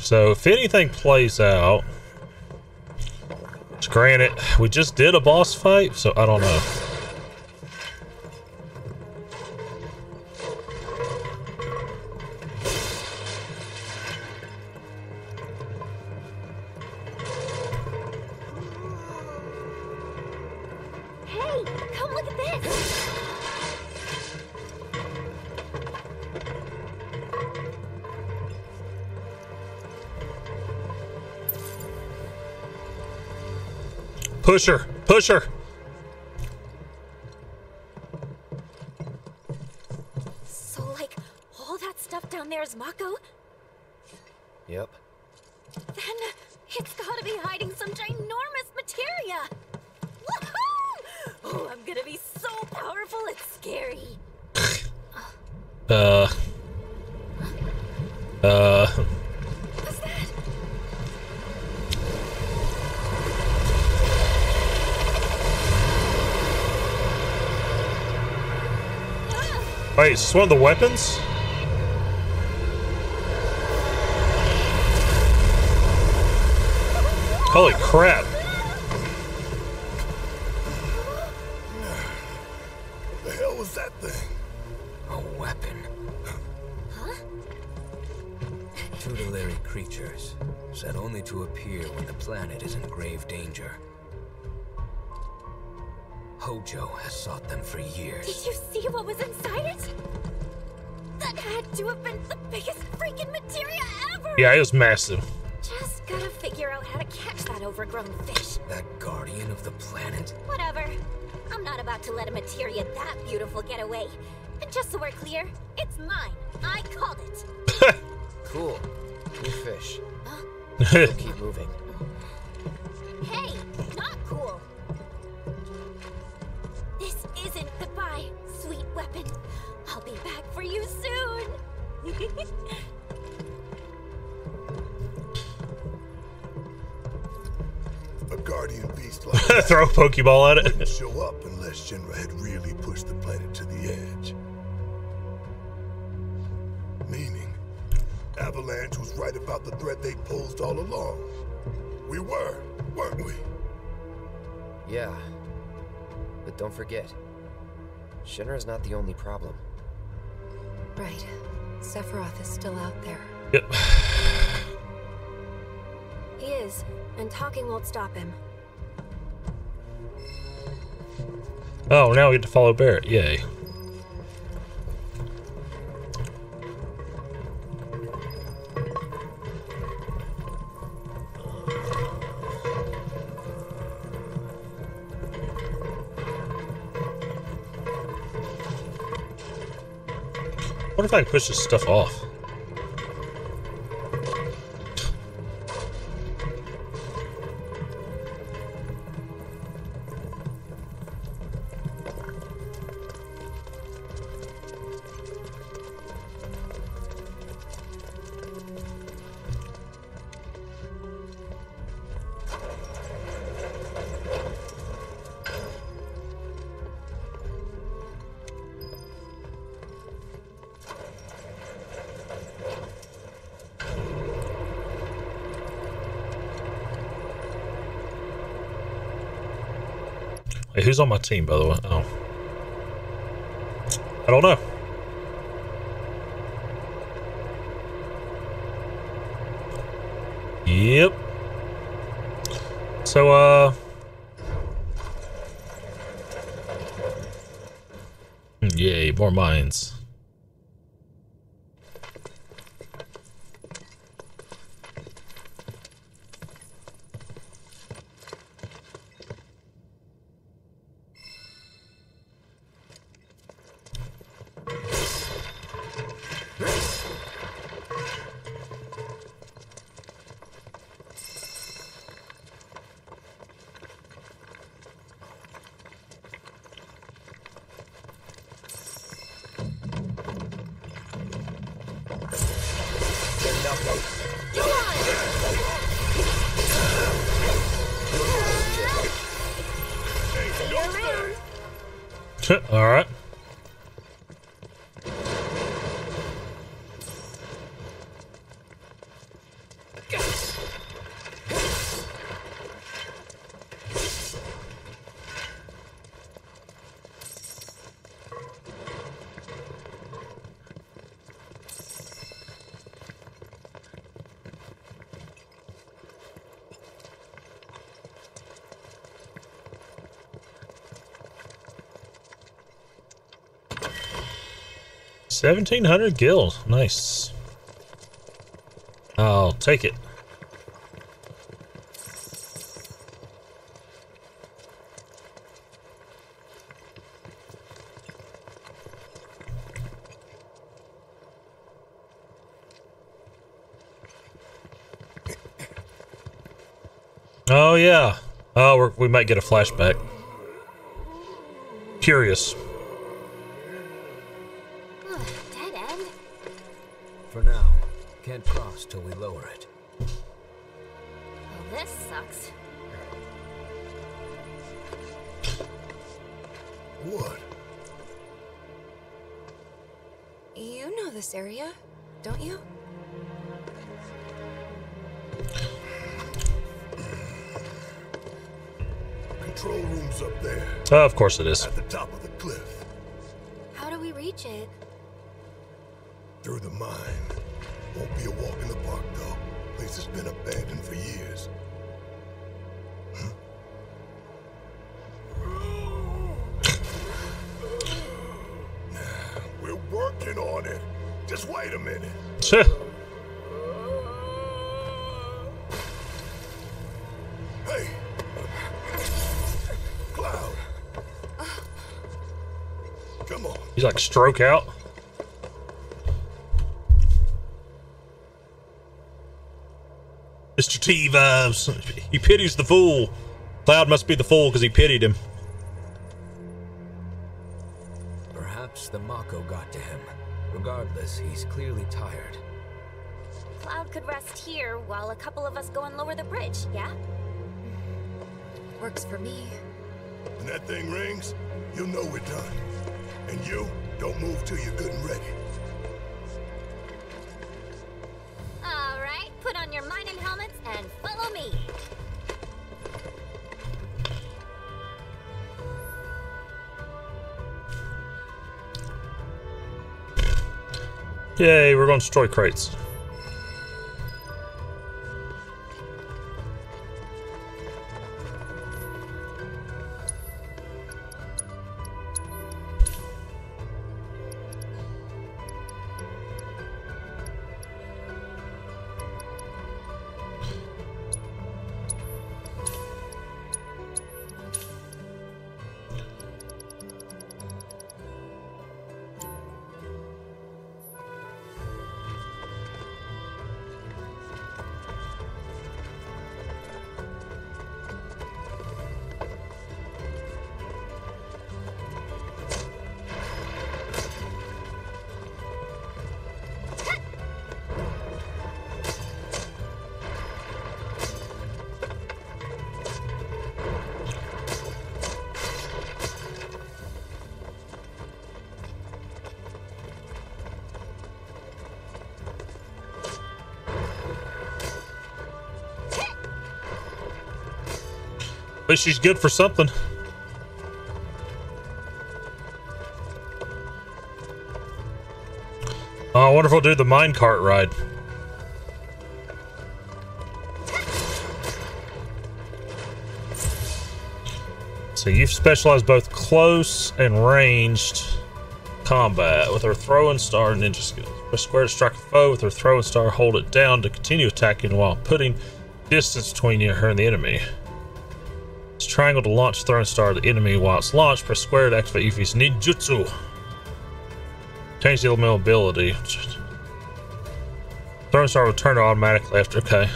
So if anything plays out, granted, we just did a boss fight, so I don't know. Push her, push her. So, like, all that stuff down there is Mako? Yep. Then it's gotta be hiding some ginormous materia! Woohoo! Oh, I'm gonna be so powerful, it's scary. Uh. Uh. What's that? Wait, is this one of the weapons? Holy crap. What the hell was that thing? A weapon. Huh? Tutelary creatures, said only to appear when the planet is in grave danger. Hojo has sought them for years. Did you see what was inside it? That had to have been the biggest freaking materia ever! Yeah, it was massive. Just gotta figure out how to catch that overgrown fish. That guardian of the planet? Whatever. I'm not about to let a materia that beautiful get away. And just so we're clear, it's mine. I called it. Cool. New fish. We'll keep moving. Hey, not weapon. I'll be back for you soon. A guardian beast like that Throw a Pokeball at it. wouldn't show up unless Shinra had really pushed the planet to the edge. Meaning, Avalanche was right about the threat they posed all along. We were, weren't we? Yeah. But don't forget, Shinra's not the only problem. Right. Sephiroth is still out there. Yep. He is, and talking won't stop him. Oh, now we get to follow Barret. Yay. What if I can push this stuff off? Who's on my team, by the way? Oh. I don't know. Yep. So, uh... hmm, Yay, more mines. 1700 gil. Nice. I'll take it. Oh, yeah. Oh, we might get a flashback. Curious. Till we lower it. Well, this sucks. What? You know this area, don't you? Control room's up there. Oh, of course it is. At the top Just wait a minute. Hey! Cloud! Come on. He's like stroke out. Mr. T vibes. He pities the fool. Cloud must be the fool because he pitied him. He's clearly tired. Cloud could rest here while a couple of us go and lower the bridge, yeah? Works for me. When that thing rings, you'll know we're done. And you, don't move till you're good and ready. Yay, we're going to destroy crates. She's good for something. Oh, I wonder if we'll do the minecart ride. So you've specialized both close and ranged combat with her throwing star ninja skills. Press square to strike a foe with her throwing star. Hold it down to continue attacking while putting distance between you, her, and the enemy. Triangle to launch throwing star the enemy while it's launched. Press square to activate Yuffie's ninjutsu. Change the elemental ability. Throwing star will turn to automatically after. Okay.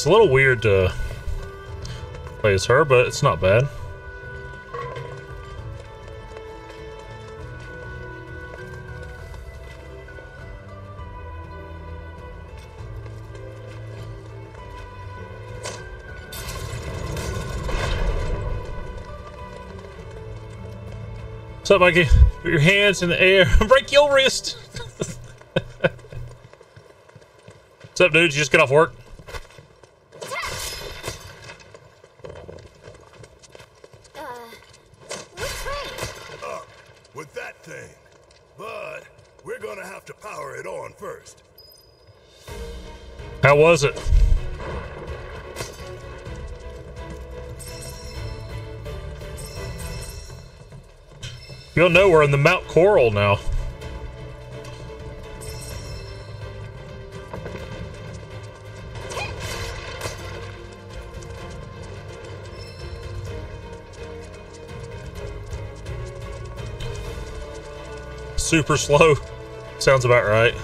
It's a little weird to play as her, but it's not bad. What's up, Mikey? Put your hands in the air. Break your wrist. What's up, dude? You just get off work? Up with that thing. But we're gonna have to power it on first. How was it? You'll know we're in the Mount Corel now. Super slow. Sounds about right.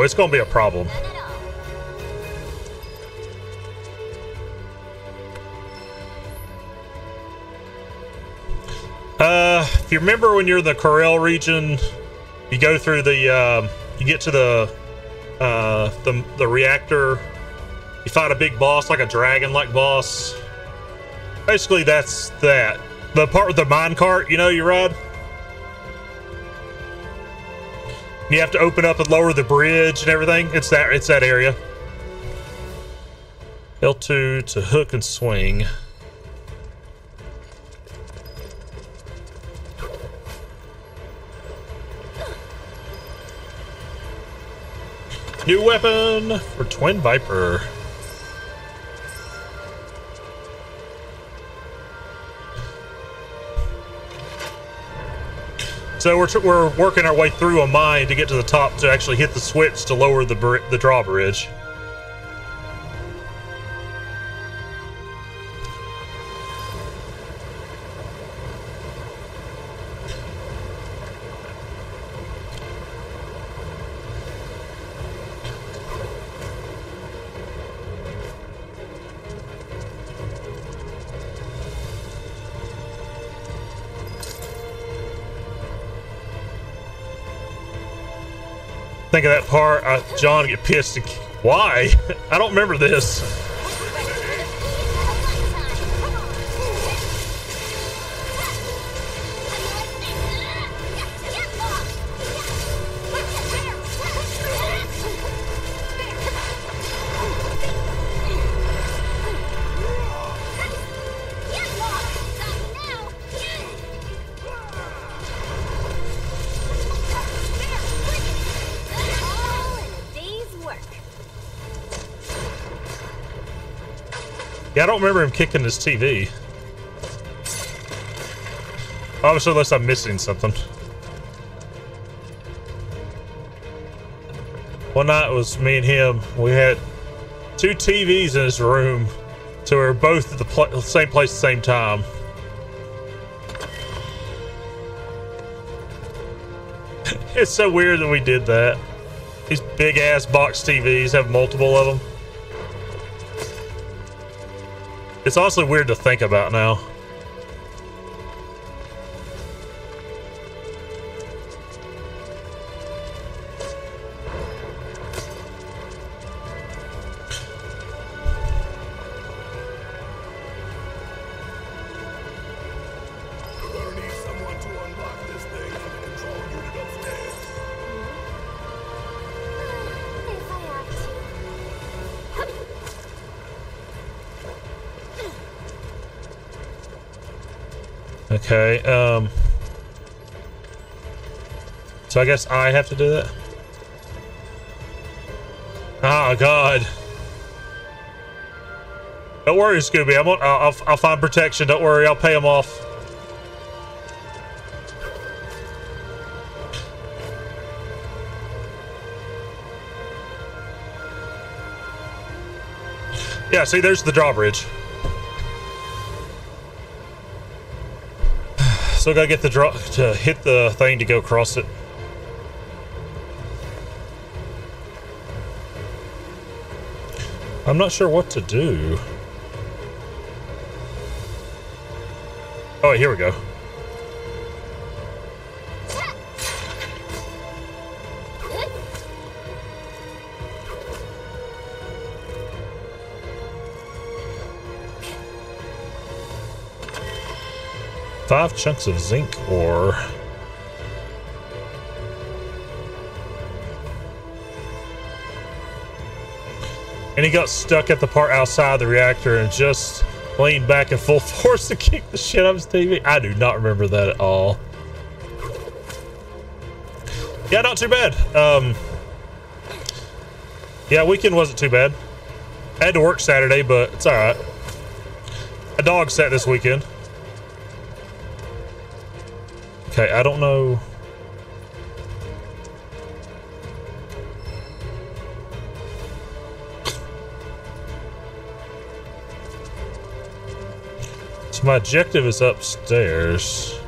Oh, it's gonna be a problem. Uh, if you remember when you're in the Corel region, you go through the, um, you get to the, uh, the the reactor. You fight a big boss, like a dragon-like boss. Basically, that's that. The part with the mine cart, you know, you ride. You have to open up and lower the bridge and everything. It's that. It's that area. L2 to hook and swing. New weapon for Twin Viper. So we're, we're working our way through a mine to get to the top to actually hit the switch to lower the the drawbridge. Think of that part. John get pissed. Why? I don't remember this. Remember him kicking his TV. Obviously, unless I'm missing something. One night it was me and him. We had two TVs in his room, so we were both at the pl- same place at the same time. it's so weird that we did that. These big ass box TVs have multiple of them. It's also weird to think about now. Okay, um. So I guess I have to do that? Oh, God. Don't worry, Scooby. I'm on, I'll, I'll, I'll find protection. Don't worry. I'll pay him off. Yeah, see, there's the drawbridge. Still gotta get the draw to hit the thing to go across it. I'm not sure what to do. Oh, here we go. Five chunks of zinc ore. And he got stuck at the part outside the reactor and just leaned back in full force to kick the shit out of his TV. I do not remember that at all. Yeah, not too bad. Um, yeah, weekend wasn't too bad. I had to work Saturday, but it's all right. A dog sat this weekend. Okay, I don't know. So my objective is upstairs.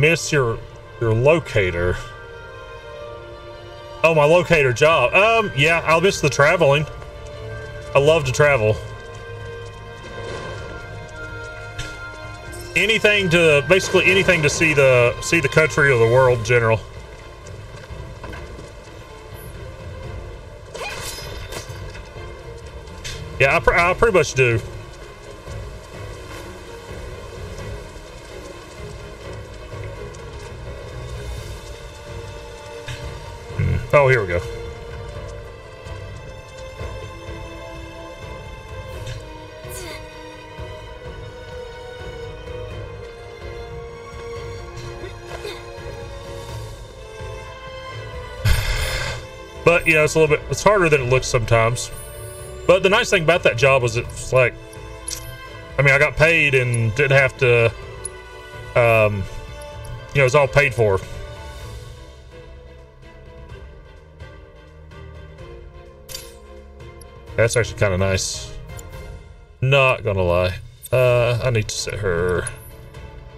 Miss your your locator? Oh, my locator job. Um, yeah, I'll miss the traveling. I love to travel. Anything to basically anything to see the see the country or the world in general. Yeah, I, pr I pretty much do. Oh, here we go. But you know, it's a little bit it's harder than it looks sometimes. But the nice thing about that job was it's like I mean I got paid and didn't have to um you know, it's all paid for. That's actually kind of nice. Not gonna lie. Uh, I need to set her.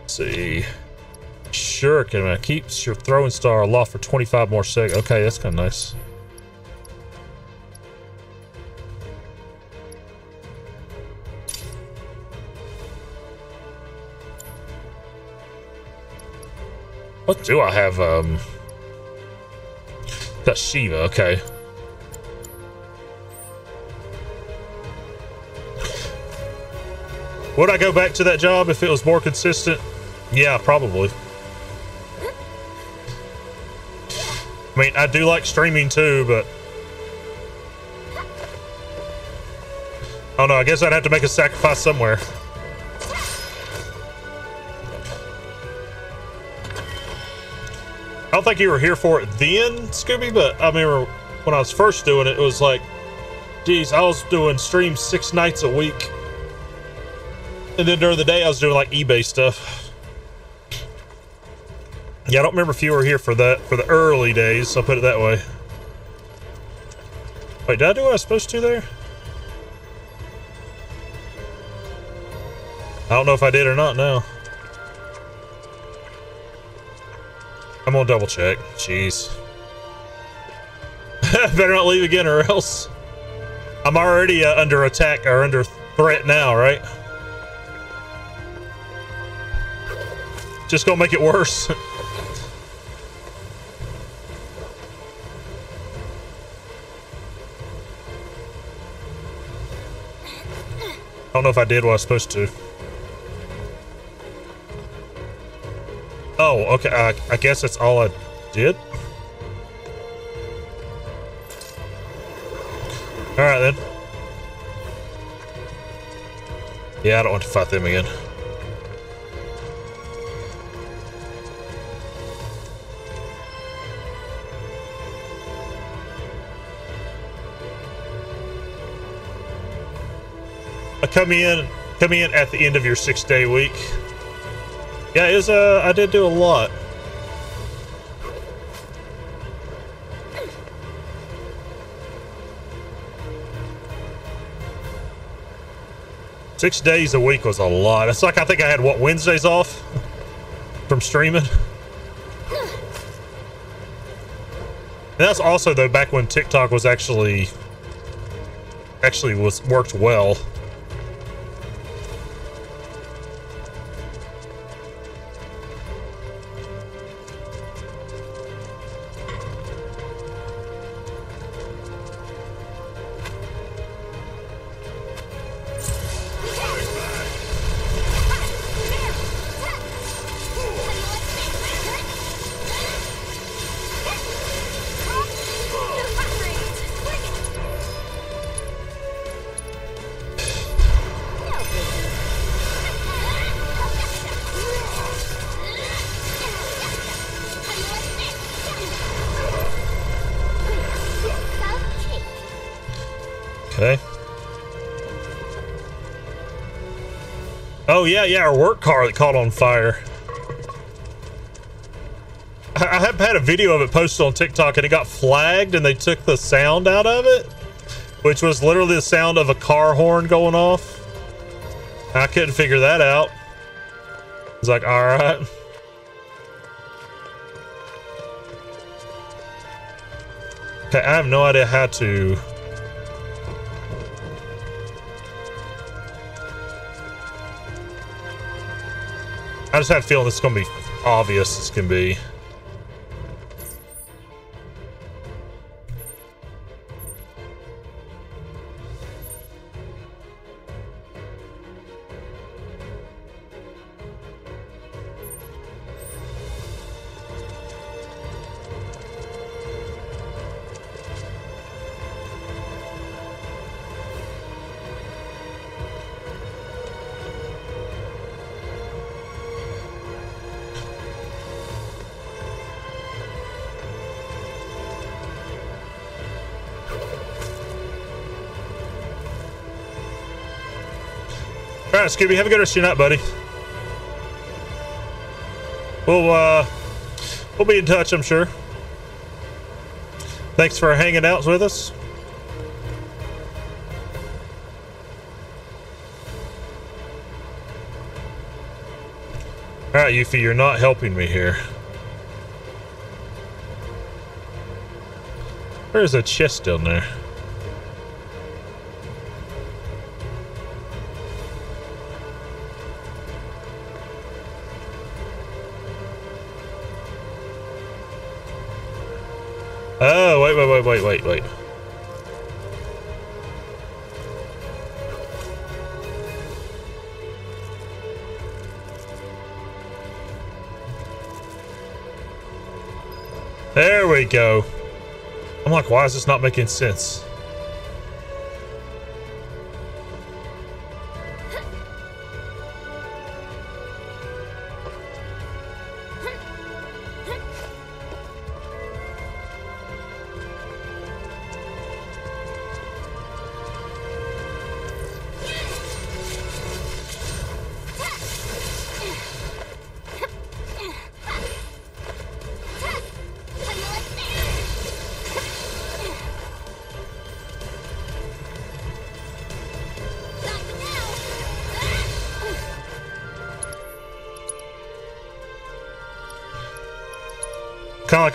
Let's see. Sure, can I keep your throwing star aloft for 25 more seconds? Okay, that's kind of nice. What do I have? Um, that's Shiva. Okay. Would I go back to that job if it was more consistent? Yeah, probably. I mean, I do like streaming too, but oh, I don't know. I guess I'd have to make a sacrifice somewhere. I don't think you were here for it then, Scooby, but I remember when I was first doing it, it was like, geez, I was doing streams six nights a week. And then during the day, I was doing like eBay stuff. Yeah, I don't remember if you were here for that, for the early days, so I'll put it that way. Wait, did I do what I was supposed to there? I don't know if I did or not now. I'm gonna double check. Jeez. Better not leave again or else. I'm already uh, under attack or under threat now, right? Just gonna make it worse. I don't know if I did what I was supposed to. Oh, okay. I, I guess that's all I did. Alright then. Yeah, I don't want to fight them again. Come in, come in at the end of your six day week. Yeah, is uh, I did do a lot. Six days a week was a lot. It's like I think I had what Wednesdays off from streaming. And that's also though back when TikTok was actually actually was worked well. Oh yeah, yeah, our work car that caught on fire. I, have had a video of it posted on TikTok and it got flagged and they took the sound out of it, which was literally the sound of a car horn going off. I couldn't figure that out. It's like, all right. Okay, I have no idea how to. I just have a feeling this is going to be obvious as can be. All right, Scooby, have a good rest of your night, buddy. We'll uh, we'll be in touch, I'm sure. Thanks for hanging out with us. All right, Yuffie, you're not helping me here. There's a chest down there. Go. I'm like, why is this not making sense?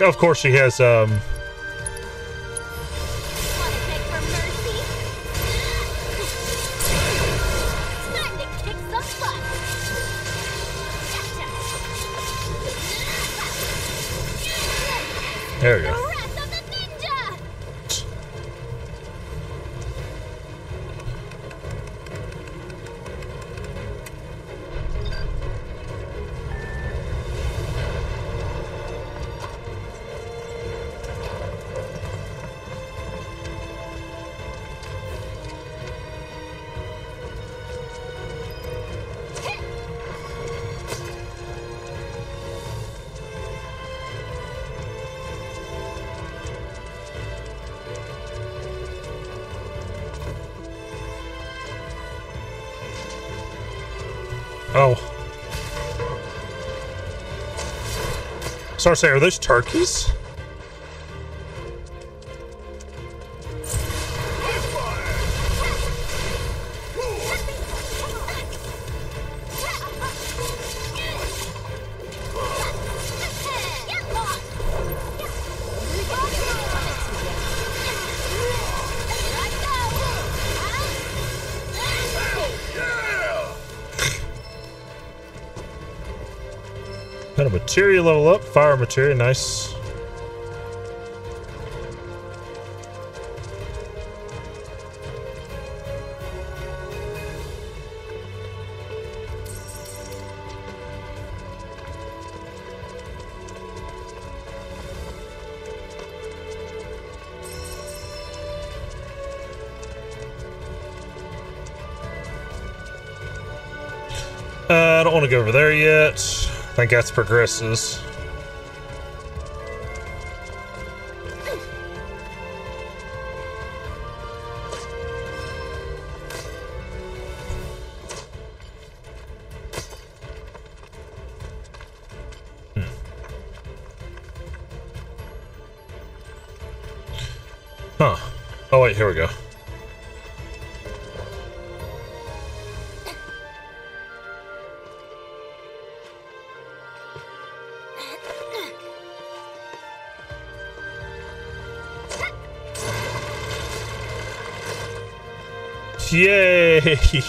Like, of course, she has um, Are those turkeys? Materia level up, fire materia, nice. Uh, I don't want to go over there yet. I that's progresses. Yay!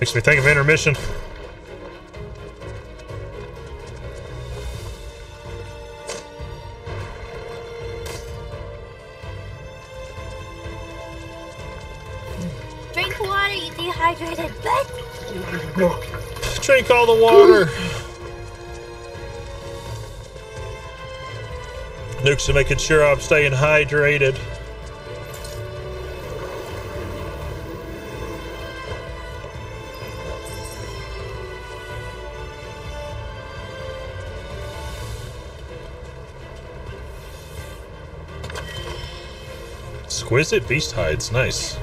Makes me think of intermission. The water. Nukes are making sure I'm staying hydrated. Exquisite beast hides, nice.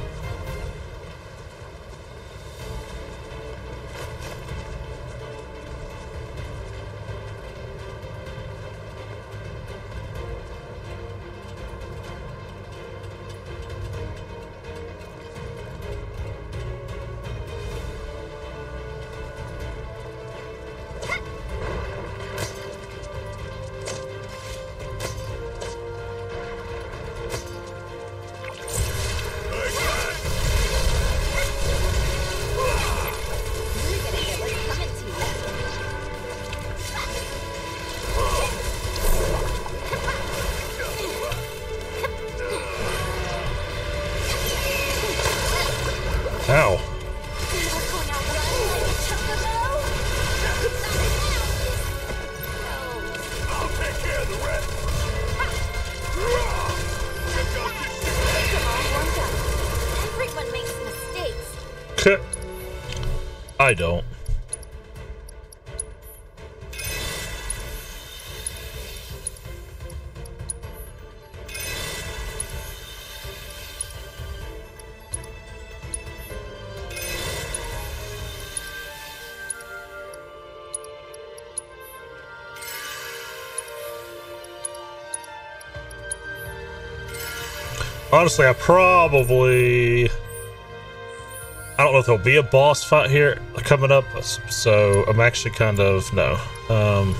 Honestly, I probably. I don't know if there'll be a boss fight here coming up, so I'm actually kind of no. Um,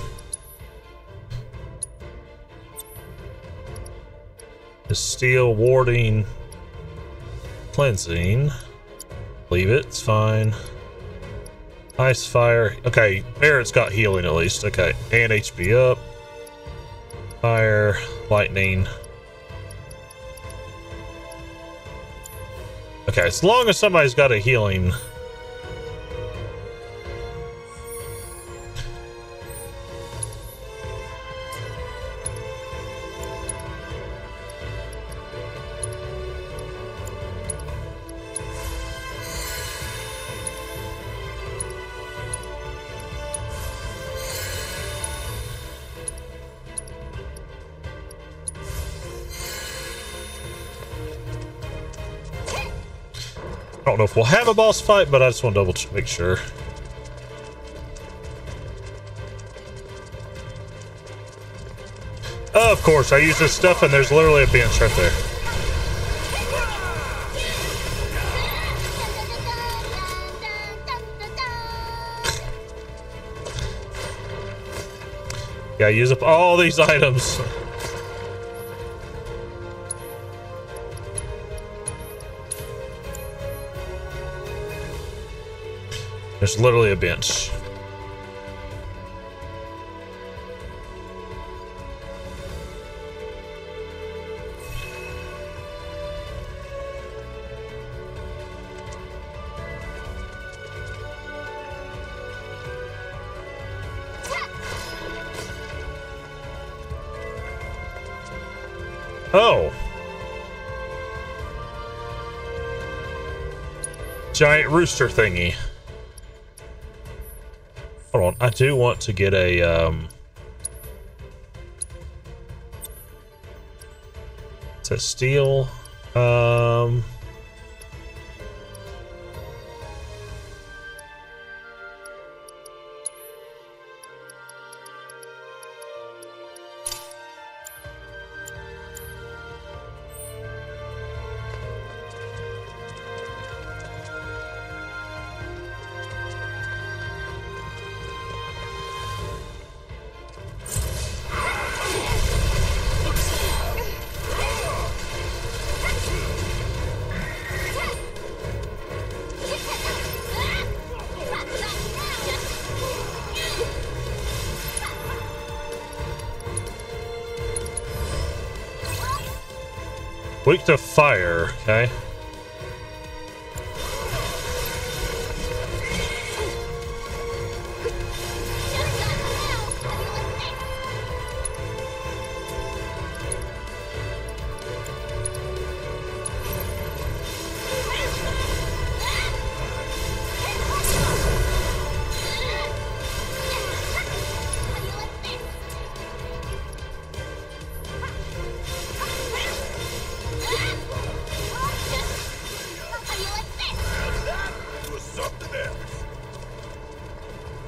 steel warding, cleansing. Leave it. It's fine. Ice fire. Okay, Barret's got healing at least. Okay, and HP up. Fire, lightning. Okay, as long as somebody's got a healing. Know if we'll have a boss fight, but I just want to double check, make sure. Of course, I use this stuff and there's literally a bench right there. Yeah, use up all these items. There's literally a bench. Oh. Giant rooster thingy. I do want to get a, um... That steel? Um... To fire, okay.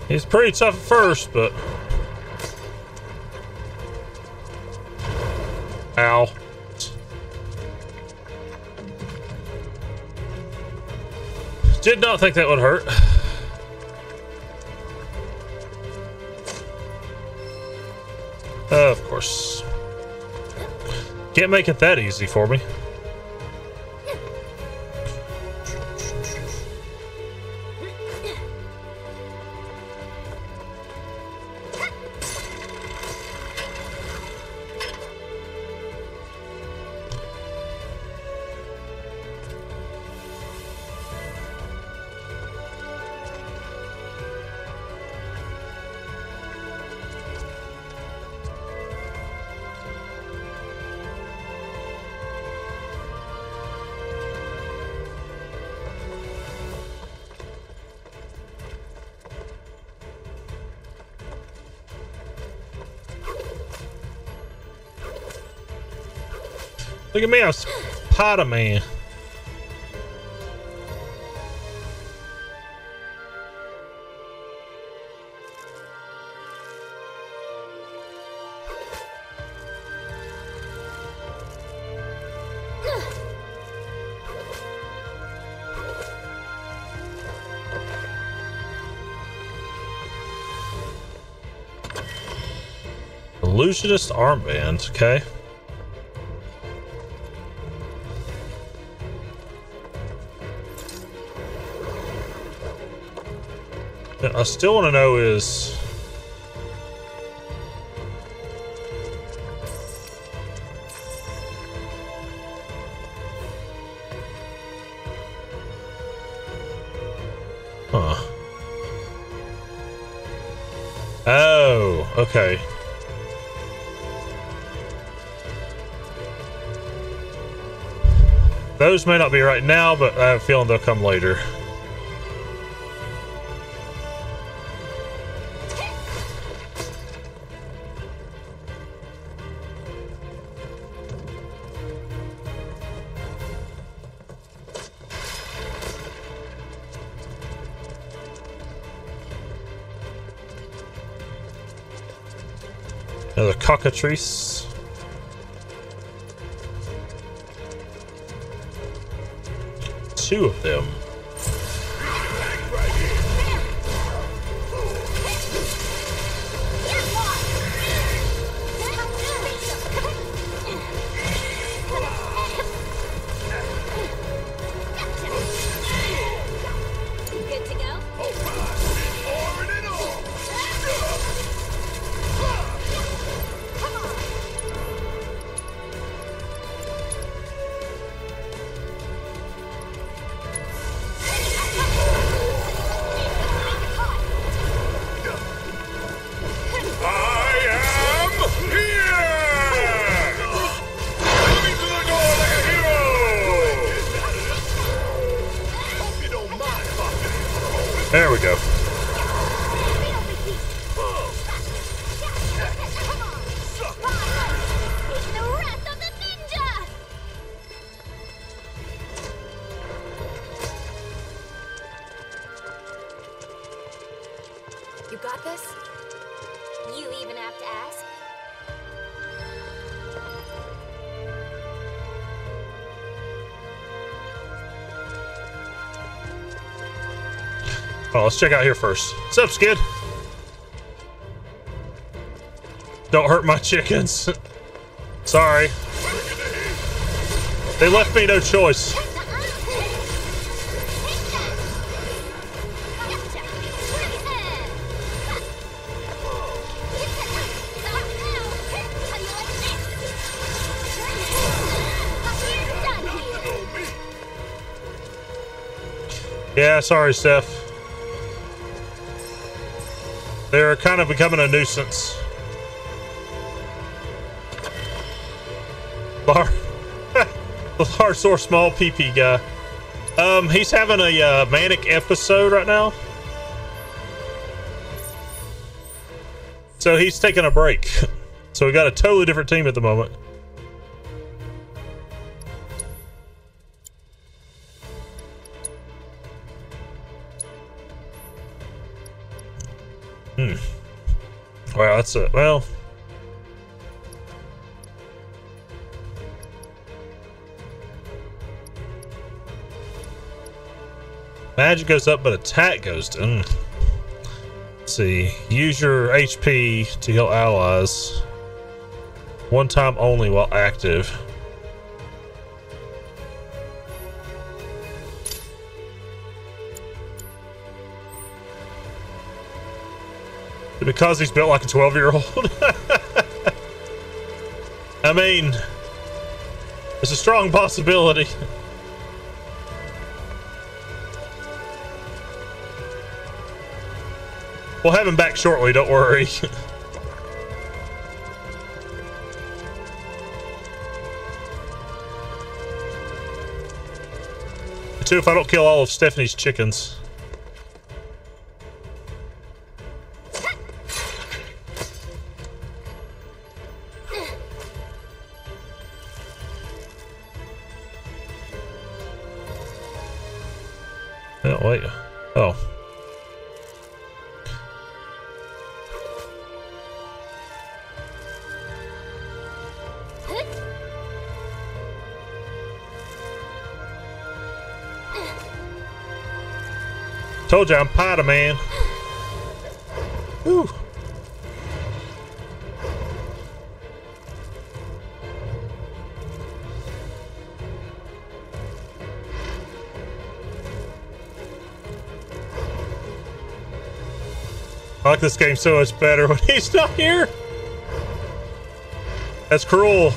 He's pretty tough at first, but... Ow. Did not think that would hurt. of course. Can't make it that easy for me. Look at me, I'm Spider-Man. Illusionist armband, okay. I still want to know is... Huh. Oh, okay. Those may not be right now, but I have a feeling they'll come later. Another. Two of them. Let's check out here first. What's up, Skid? Don't hurt my chickens. Sorry. They left me no choice. Yeah, sorry, Steph. They're kind of becoming a nuisance. Lar the large small PP guy. Um, he's having a uh, manic episode right now. So he's taking a break. So we got a totally different team at the moment. A well. Magic goes up, but attack goes down. Let's see. Use your HP to heal allies. One time only while active. Because he's built like a 12 year old. I mean, it's a strong possibility. We'll have him back shortly, don't worry. Too, if I don't kill all of Stephanie's chickens. Told you I'm Potter Man. Whew. I like this game so much better when he's not here. That's cruel.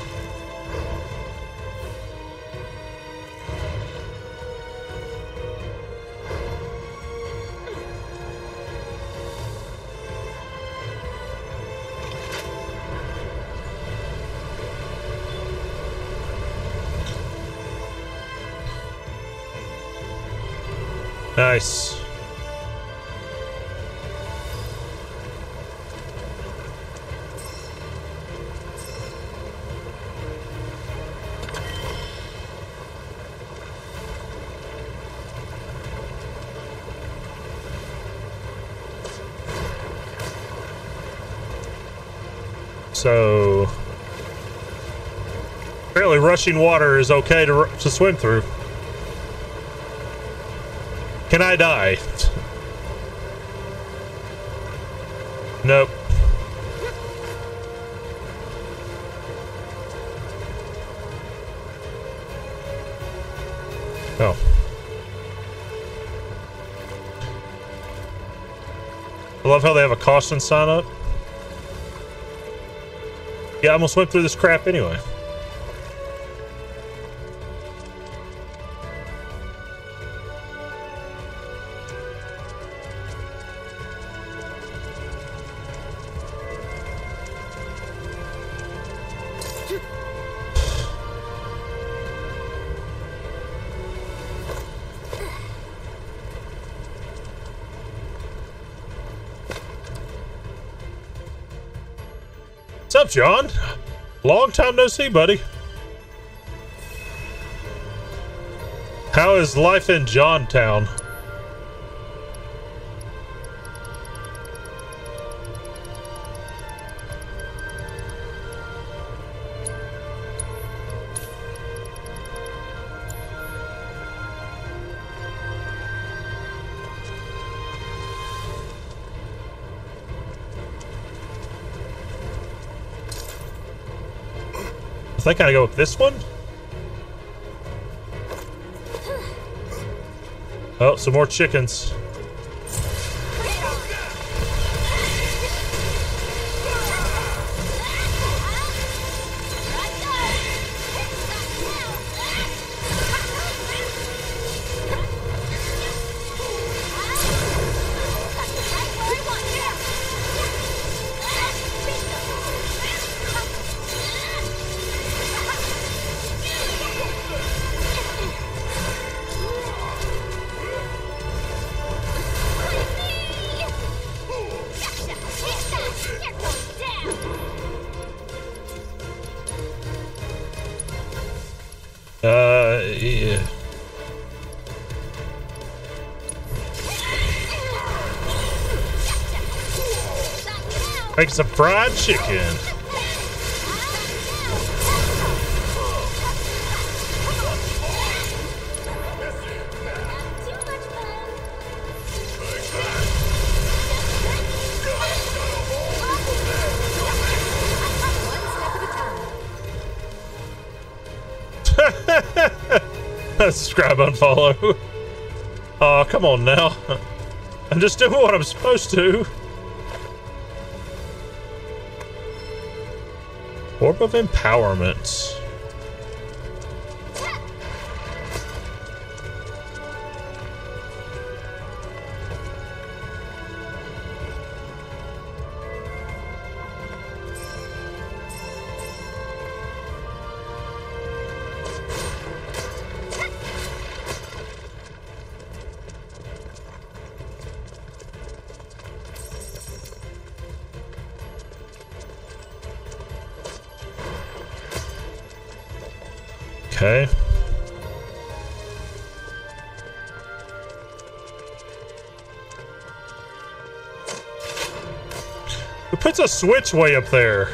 Rushing water is okay to, to swim through. Can I die? Nope. Oh. I love how they have a caution sign up. Yeah, I'm gonna swim through this crap anyway. John? Long time no see, buddy. How is life in Johntown? Think I go with this one. Oh, some more chickens. Some fried chicken. Subscribe, unfollow. Oh, come on now. I'm just doing what I'm supposed to. Of Empowerment. Okay. Who puts a switch way up there?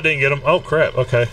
That didn't get him. Oh crap. Okay.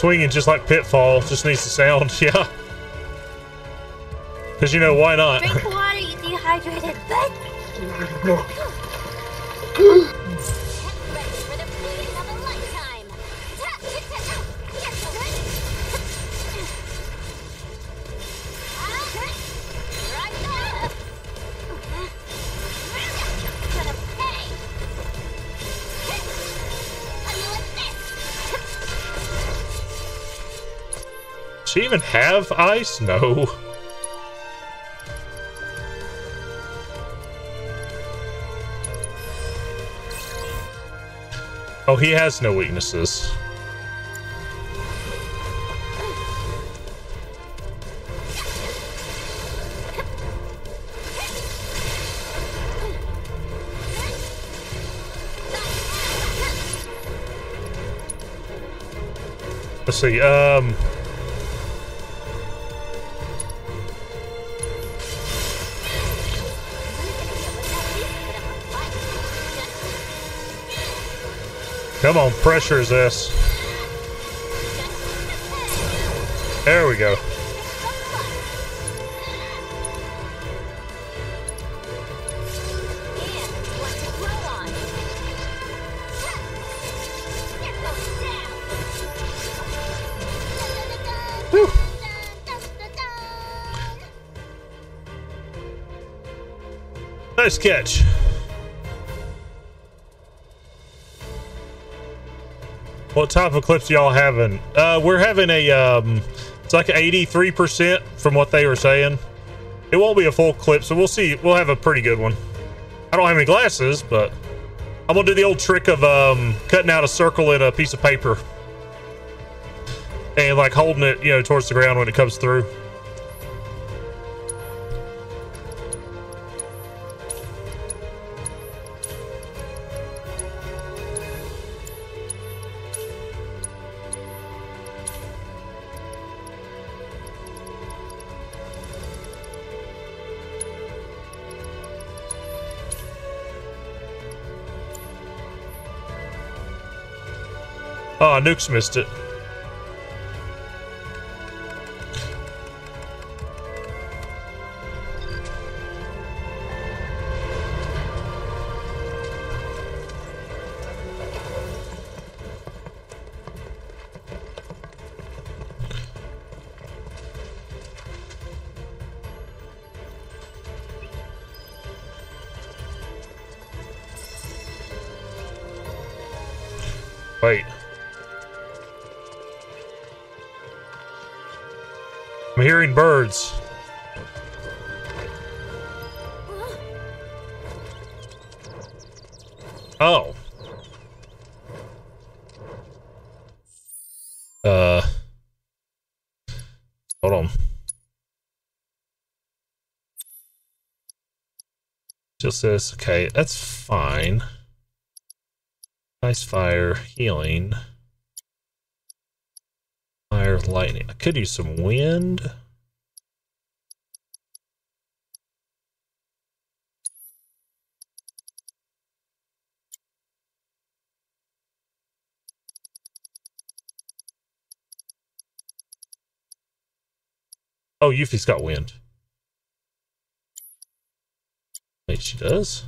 Swinging just like Pitfall, just needs the sound, yeah. Because, you know, why not? Drink water, you dehydrated even have ice? No. Oh, he has no weaknesses. Let's see, um... Come on, pressure is this. There we go. Nice catch. What type of clips y'all having? Uh, we're having a, um, it's like 83% from what they were saying. It won't be a full clip, so we'll see. We'll have a pretty good one. I don't have any glasses, but I'm gonna do the old trick of um, cutting out a circle in a piece of paper and like holding it, you know, towards the ground when it comes through. Oh, Nuke's missed it. Wait. I'm hearing birds. Oh. Uh. Hold on. Just says, okay, that's fine. Ice fire, healing. Lightning. I could use some wind. Oh, Yuffie's got wind. Wait, she does?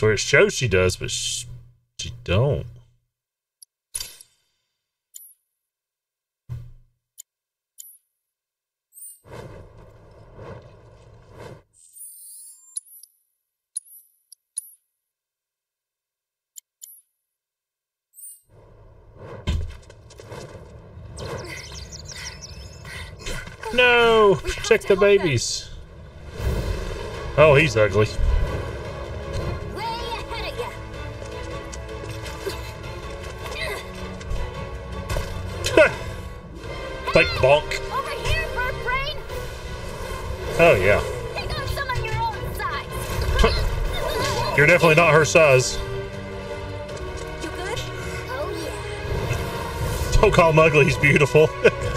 Where it shows she does, but she, she don't. No! Protect the babies. Oh, he's ugly. Bonk. Over here, bird brain. Oh yeah. Your. You're definitely not her size. You good? Oh yeah. Don't call him ugly, he's beautiful.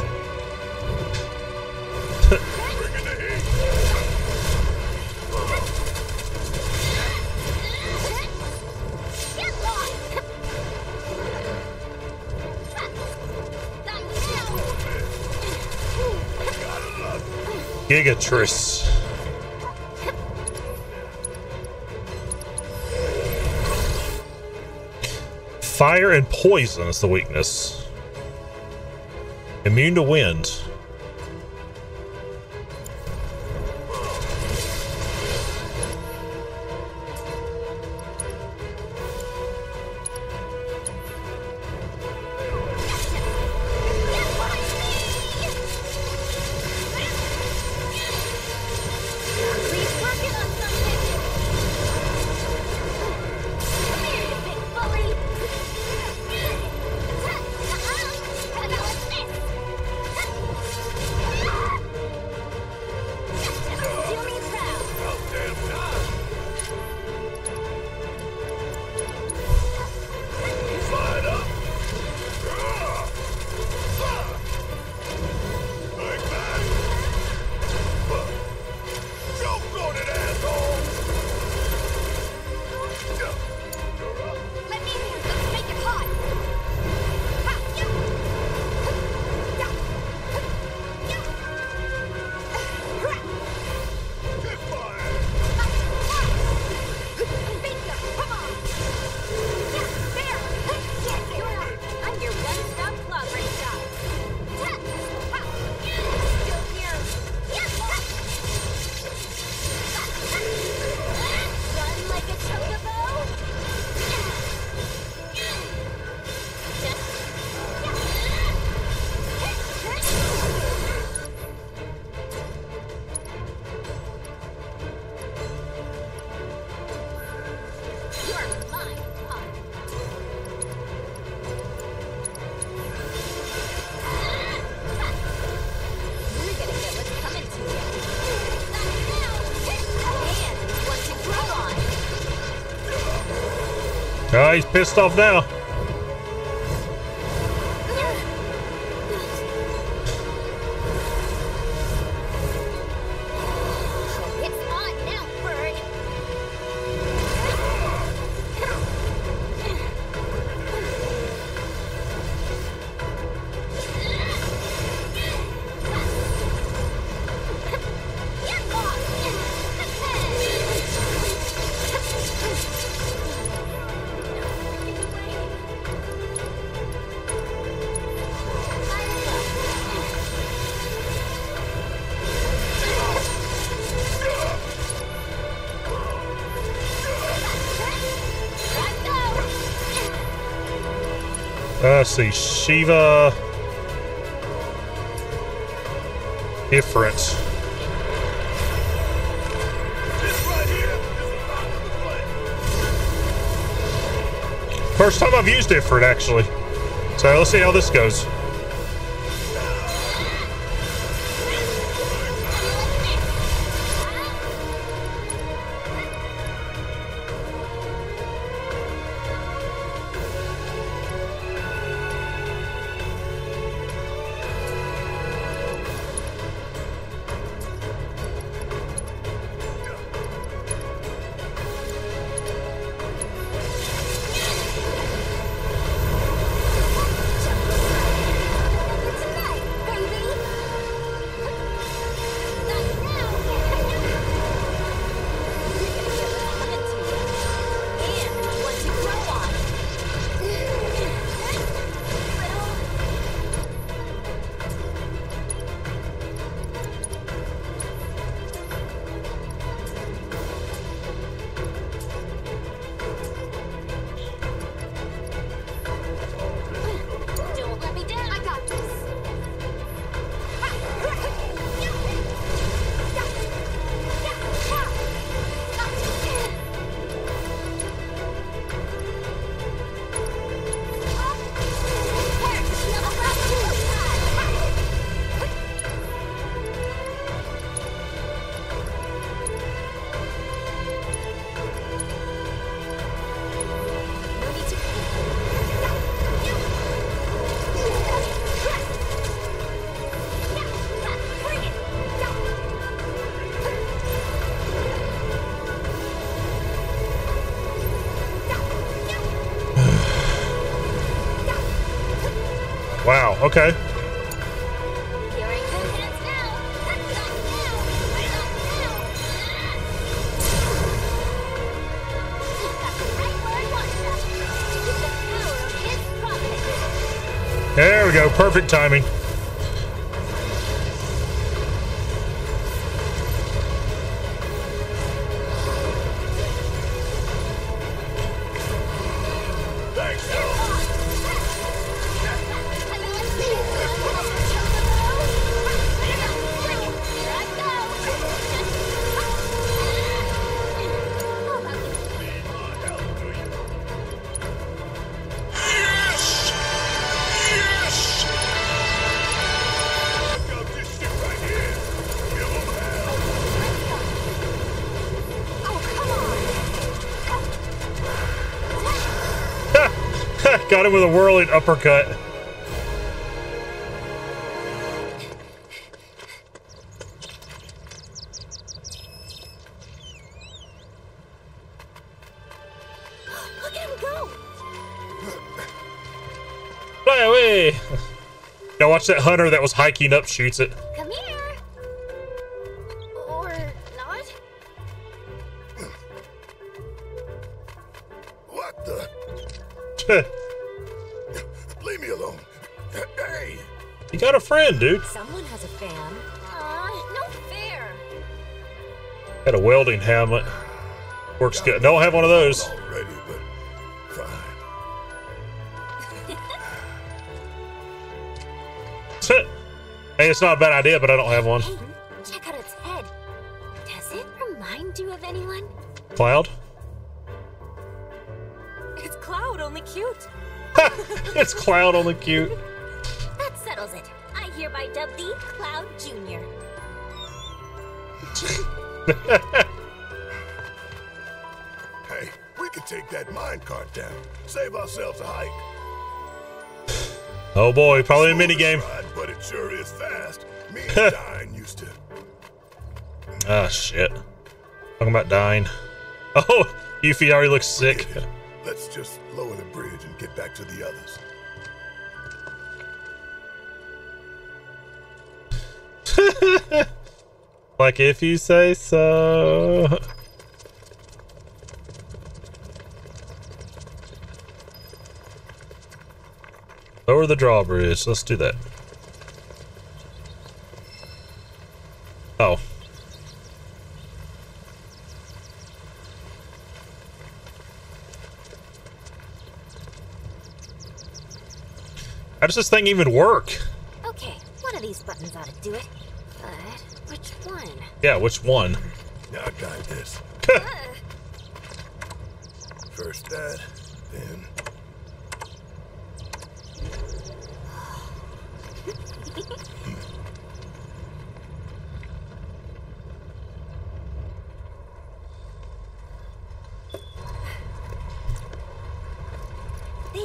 Gigatrice. Fire and poison is the weakness. Immune to wind. He's pissed off now. Let's see. Shiva. Different. First time I've used different, actually. So let's see how this goes. Okay. There we go. Perfect timing. Got him with a whirling uppercut. Look at him go! Fly away! Now watch that hunter that was hiking up shoots it. Got a friend, dude. Someone has a fan. Aw, no fair! Got a welding helmet. Works good. Don't have one of those. Already, but fine. hey, it's not a bad idea, but I don't have one. Hey, Check out its head. Does it remind you of anyone? Cloud? It's Cloud, only cute. it's Cloud on the cute. Oh boy, probably a mini game. Ride, but it sure is fast. Me and Dyne used to. Ah, shit. Talking about dying. Oh, Yuffie already looks sick. Let's just lower the bridge and get back to the others. like if you say so. Lower the drawbridge. Let's do that. Oh. How does this thing even work? Okay, one of these buttons ought to do it. But which one? Yeah, which one? Now I got this. First that, then. They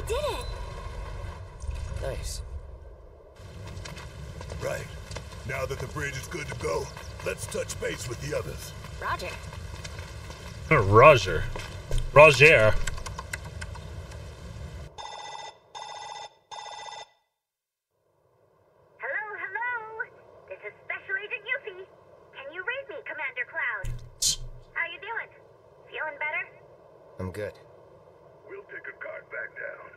did it! Nice. Right. Now that the bridge is good to go, let's touch base with the others. Roger. Roger. Roger. Hello, hello. This is Special Agent Yuffie. Can you read me, Commander Cloud? How you doing? Feeling better? I'm good. We'll take a cart back down.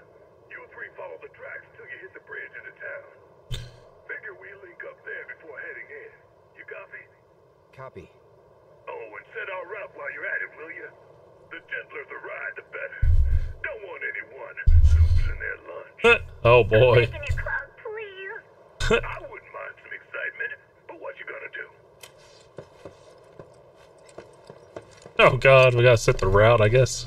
You three follow the tracks till you hit the bridge into town. Figure we link up there before heading in. You copy? Copy. Oh, and set our route while you're at it, will you? The gentler the ride, the better. Don't want anyone losing their lunch. oh boy. I wouldn't mind some excitement, but what you gonna do? Oh we gotta set the route, I guess.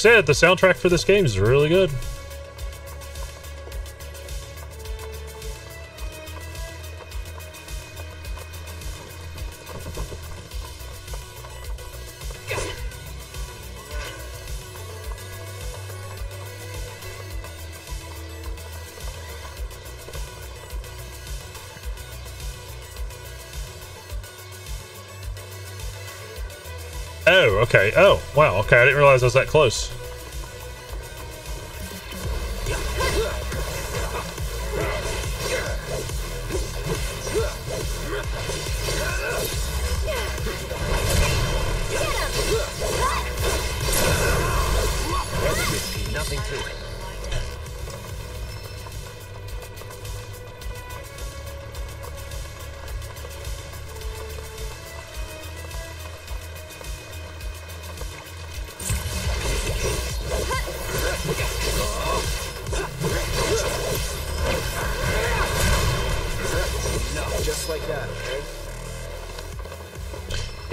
Said, the soundtrack for this game is really good. Okay. Oh, wow. Okay, I didn't realize I was that close.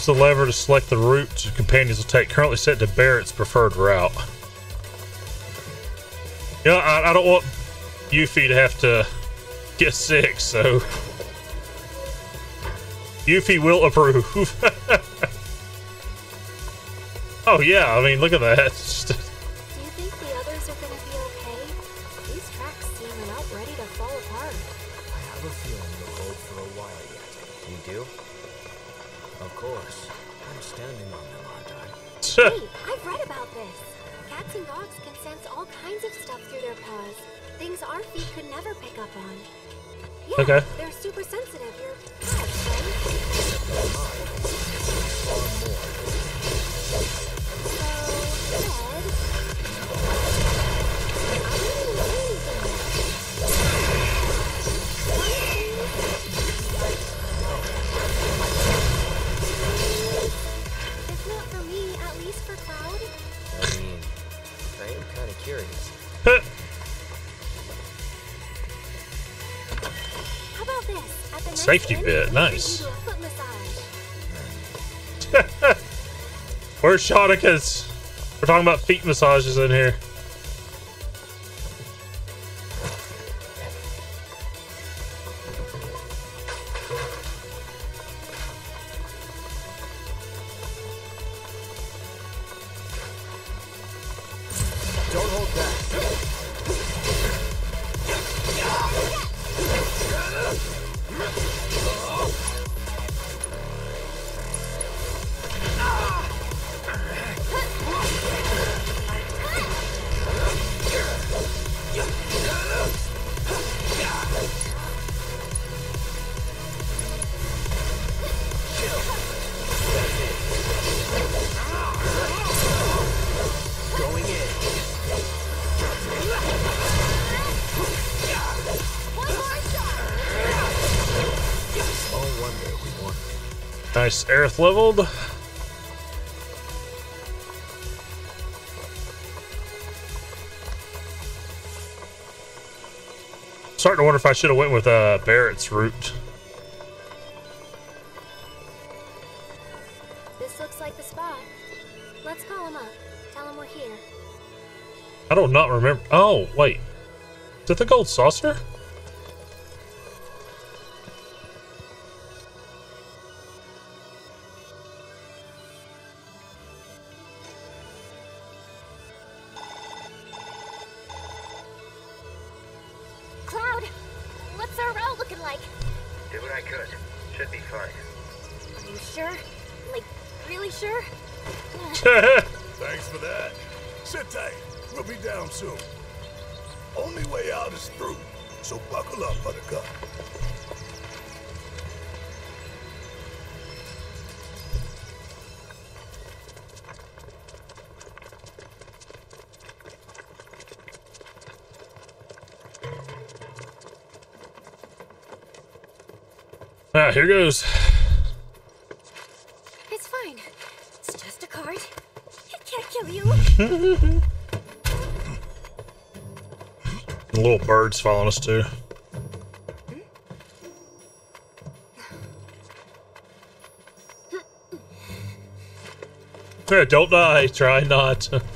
Use the lever to select the route companions will take. Currently set to Barret's preferred route. Yeah, I, I don't want Yuffie to have to get sick, so Yuffie will approve. oh yeah, I mean, look at that. Safety bit, nice. can do a foot. Where's Shaunicas? We're talking about feet massages in here. Nice Aerith leveled. Starting to wonder if I should have went with uh, Barret's route. This looks like the spot. Let's call him up. Tell him we're here. I don't not remember. Oh wait, is that the gold saucer? Ah, here goes. It's fine. It's just a card. It can't kill you. The little birds following us too. Don't die. Try not.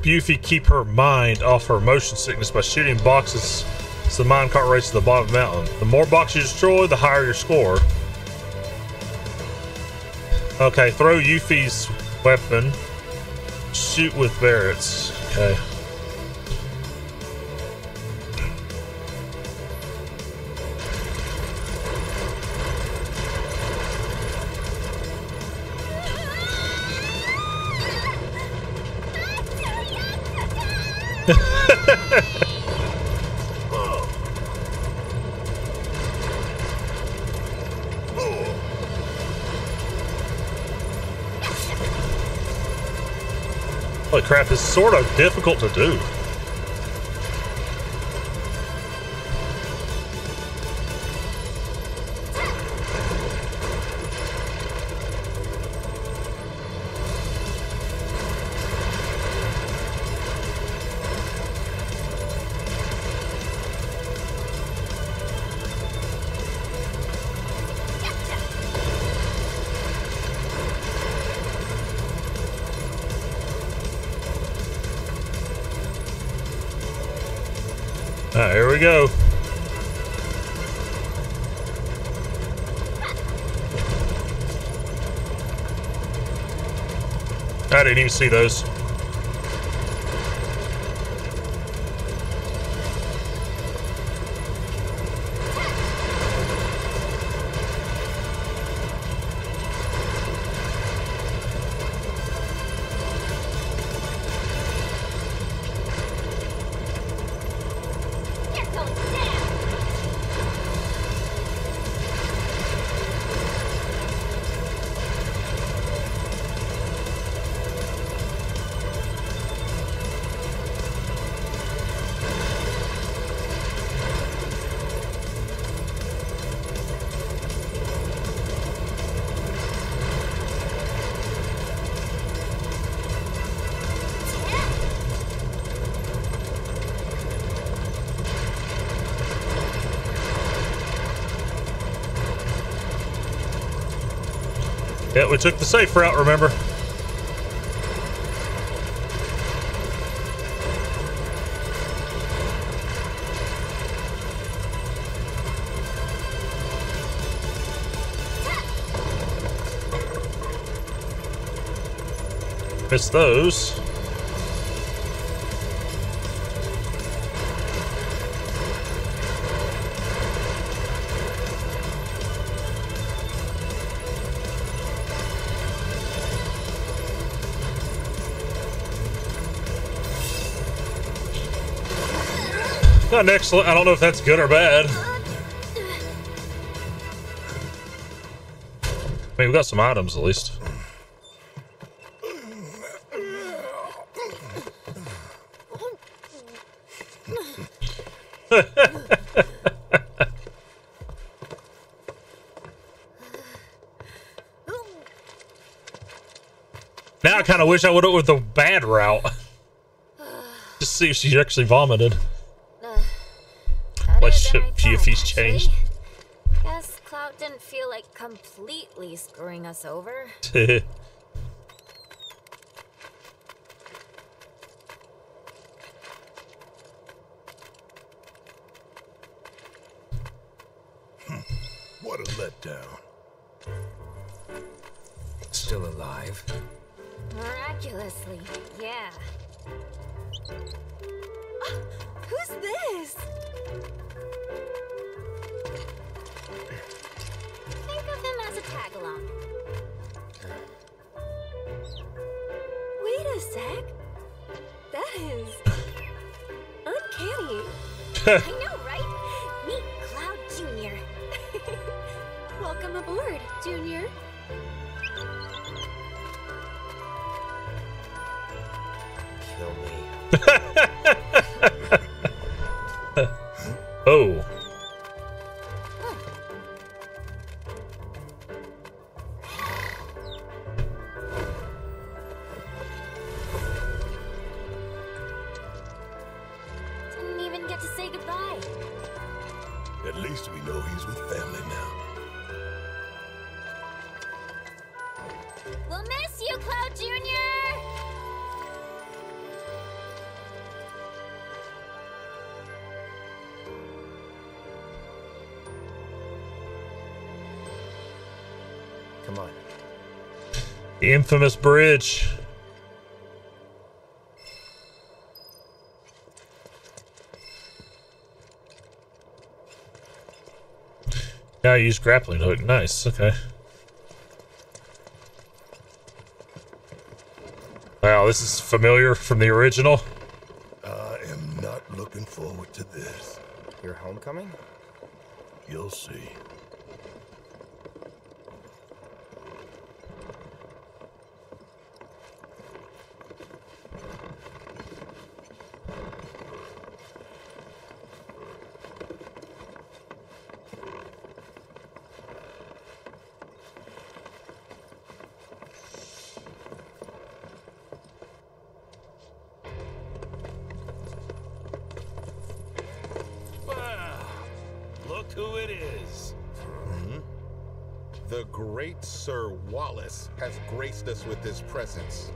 Help Yuffie keep her mind off her motion sickness by shooting boxes so the minecart races to the bottom of the mountain. The more boxes you destroy, the higher your score. Okay, throw Yuffie's weapon. Shoot with Barret's. Okay. This is sort of difficult to do. See those. Took the safe route, remember? Missed those. Excellent. I don't know if that's good or bad. I mean, we got some items at least. now I kind of wish I would have went with the bad route. Just see if she actually vomited. Us over. The infamous bridge. Yeah, I use grappling hook. Nice. Okay. Wow, this is familiar from the original. I am not looking forward to this. Your homecoming? You'll see. Wow. Look who it is. The great Sir Wallace graced us with his presence.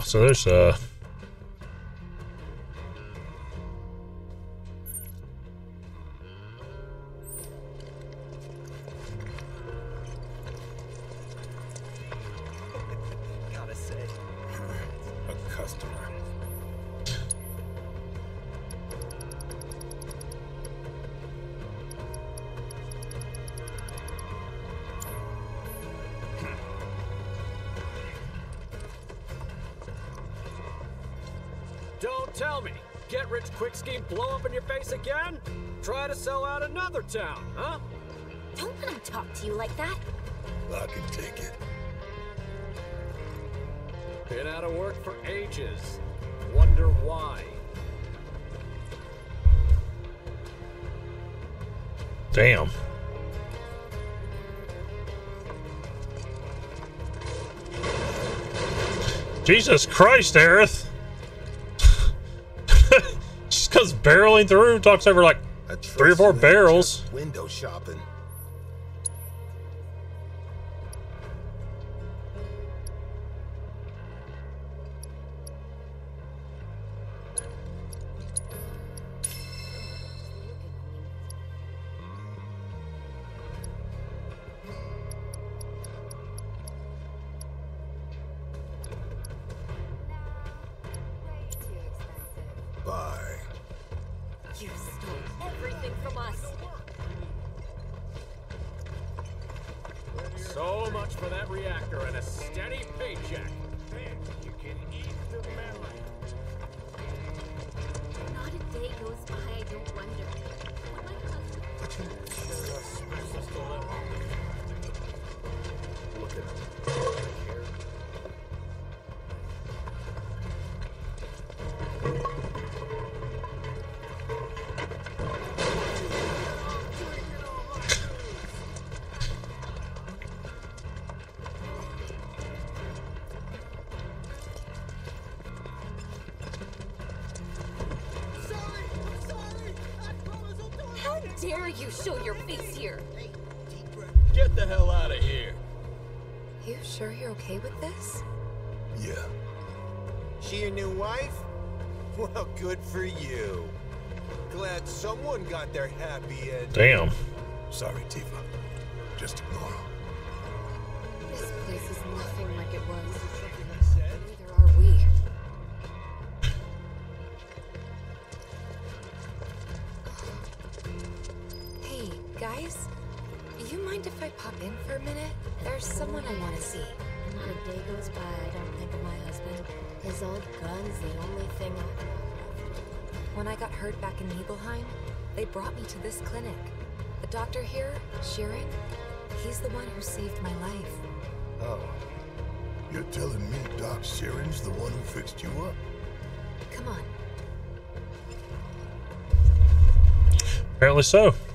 So there's uh quick scheme blow up in your face again? Try to sell out another town, huh? Don't let him talk to you like that. I can take it. Been out of work for ages. Wonder why. damn. Jesus Christ, Aerith. Barreling through talks over like three or four barrels. Window shopping. Apparently so.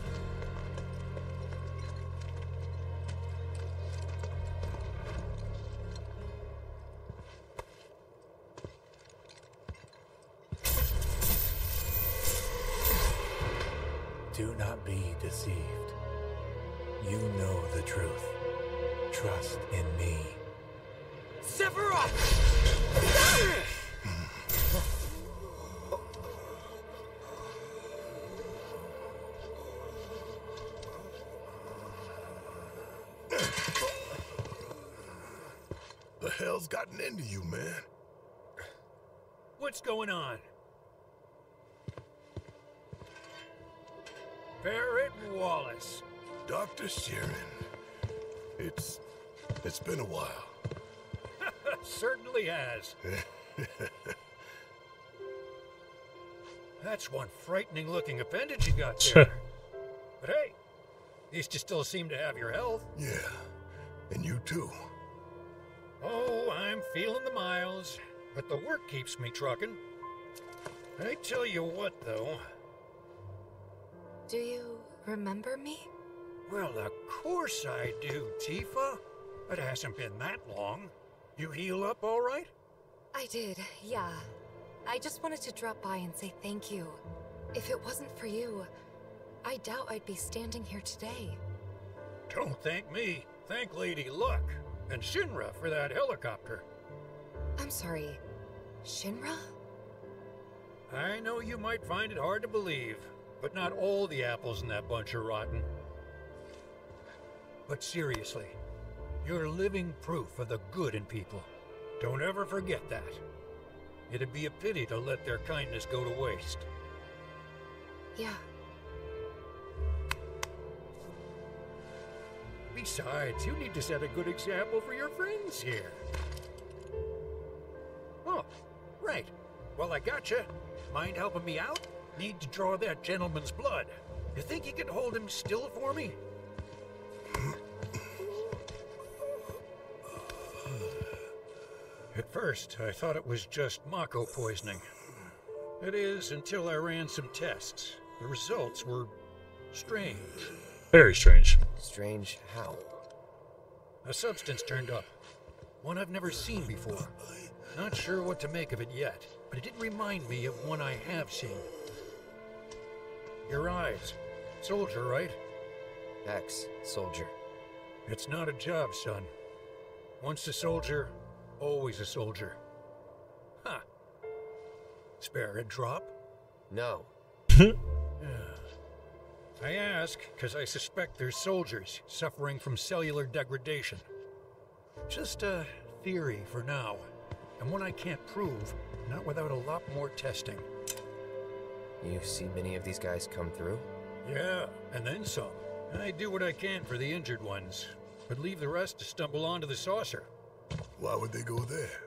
Into you, man? What's going on? Barret Wallace. Dr. Sheeran. It's... it's been a while. Certainly has. That's one frightening looking appendage you got there. but hey, at least you still seem to have your health. Yeah, and you too. Feeling the miles, but the work keeps me trucking. I tell you what, though. Do you remember me? Well, of course I do, Tifa. It hasn't been that long. You heal up all right? I did, yeah. I just wanted to drop by and say thank you. If it wasn't for you, I doubt I'd be standing here today. Don't thank me. Thank Lady Luck and Shinra for that helicopter. I'm sorry. Shinra? I know you might find it hard to believe, but not all the apples in that bunch are rotten. But seriously, you're living proof of the good in people. Don't ever forget that. It'd be a pity to let their kindness go to waste. Yeah. Besides, you need to set a good example for your friends here. Oh, right. Well, I gotcha. Mind helping me out? Need to draw that gentleman's blood. You think you can hold him still for me? At first, I thought it was just Mako poisoning. It is until I ran some tests. The results were strange. Very strange. Strange how? A substance turned up. One I've never seen before. Not sure what to make of it yet, but it did remind me of one I have seen. Your eyes. Soldier, right? Ex soldier. It's not a job, son. Once a soldier, always a soldier. Huh. Spare a drop? No. I ask because I suspect there's soldiers suffering from cellular degradation. Just a theory for now, and one I can't prove, not without a lot more testing. You see many of these guys come through? Yeah, and then some. I do what I can for the injured ones, but leave the rest to stumble onto the saucer. Why would they go there?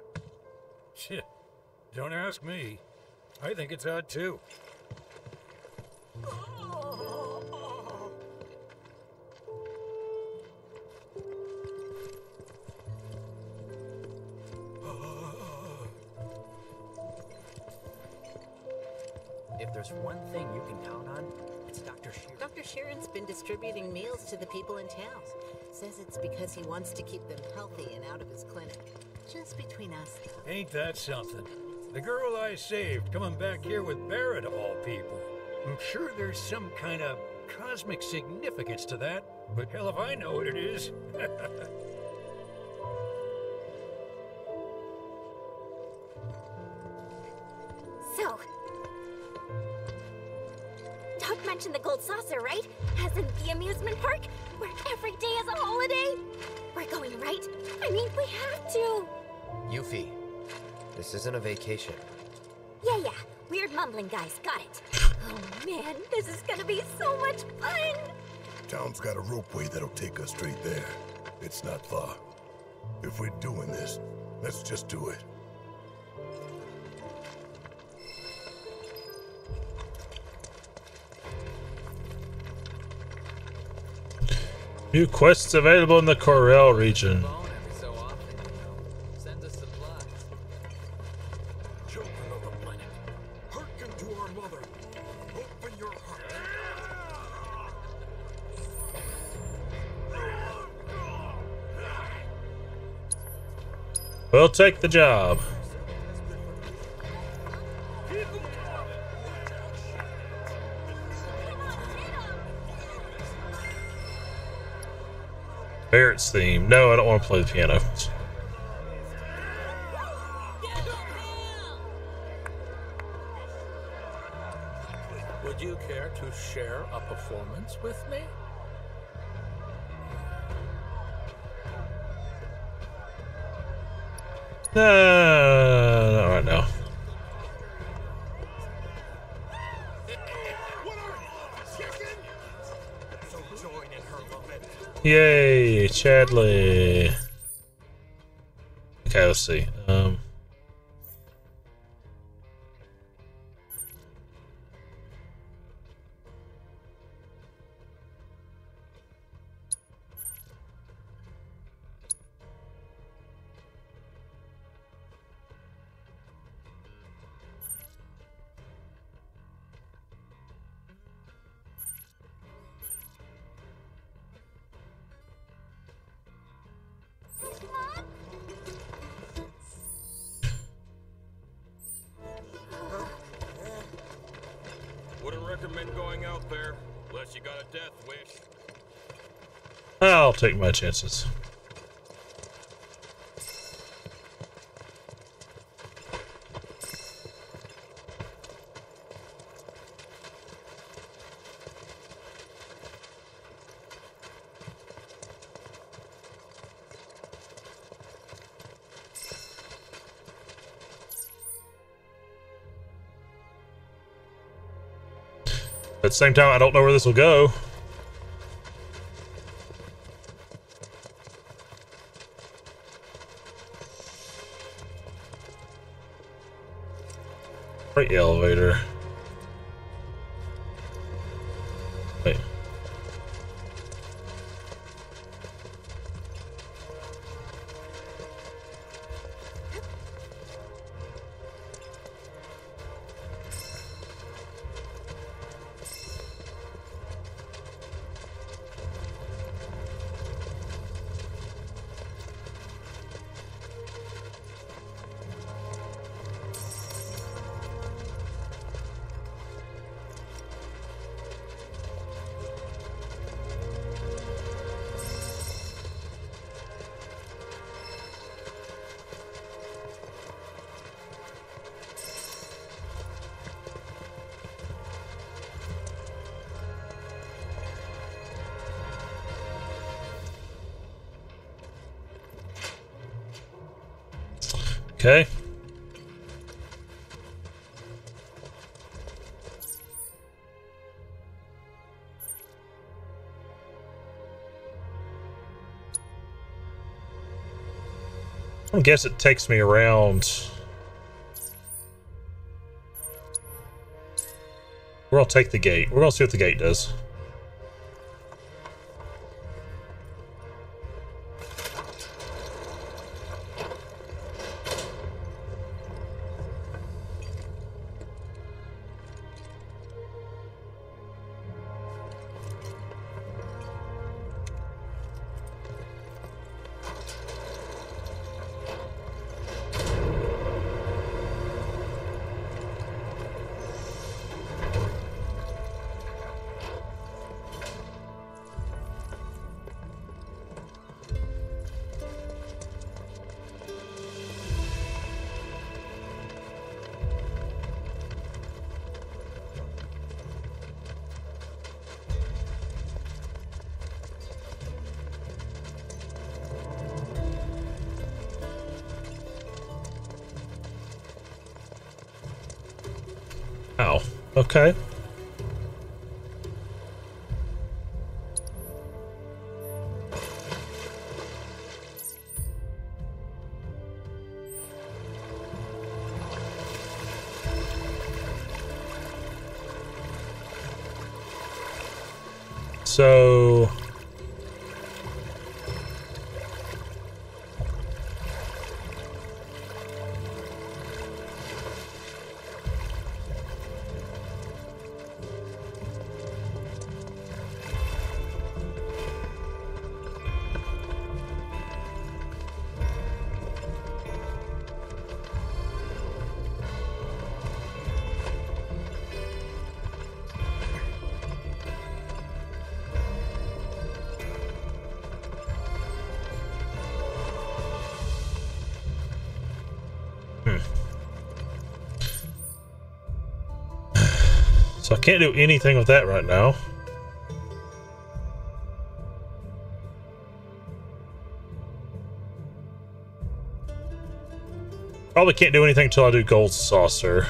Shit. Don't ask me. I think it's odd too. Oh. Distributing meals to the people in town. Says it's because he wants to keep them healthy and out of his clinic. Just between us. Ain't that something? The girl I saved coming back here with Barret of all people. I'm sure there's some kind of cosmic significance to that, but hell if I know what it is. So, Doc mentioned the gold saucer, right? As in the amusement park, where every day is a holiday. We're going, right? I mean, we have to. Yuffie, this isn't a vacation. Yeah, yeah. Weird mumbling guys. Got it. Oh man, this is gonna be so much fun. Town's got a ropeway that'll take us straight there. It's not far. If we're doing this, let's just do it. New quests available in the Corel region. We'll take the job. Barret's theme. No, I don't want to play the piano. Would you care to share a performance with me? No, not right now. Yay, Chadley. Okay, let's see. Take my chances. At the same time, I don't know where this will go. I guess it takes me around. We're gonna take the gate. We're gonna see what the gate does. Okay. Can't do anything with that right now. Probably can't do anything until I do gold saucer.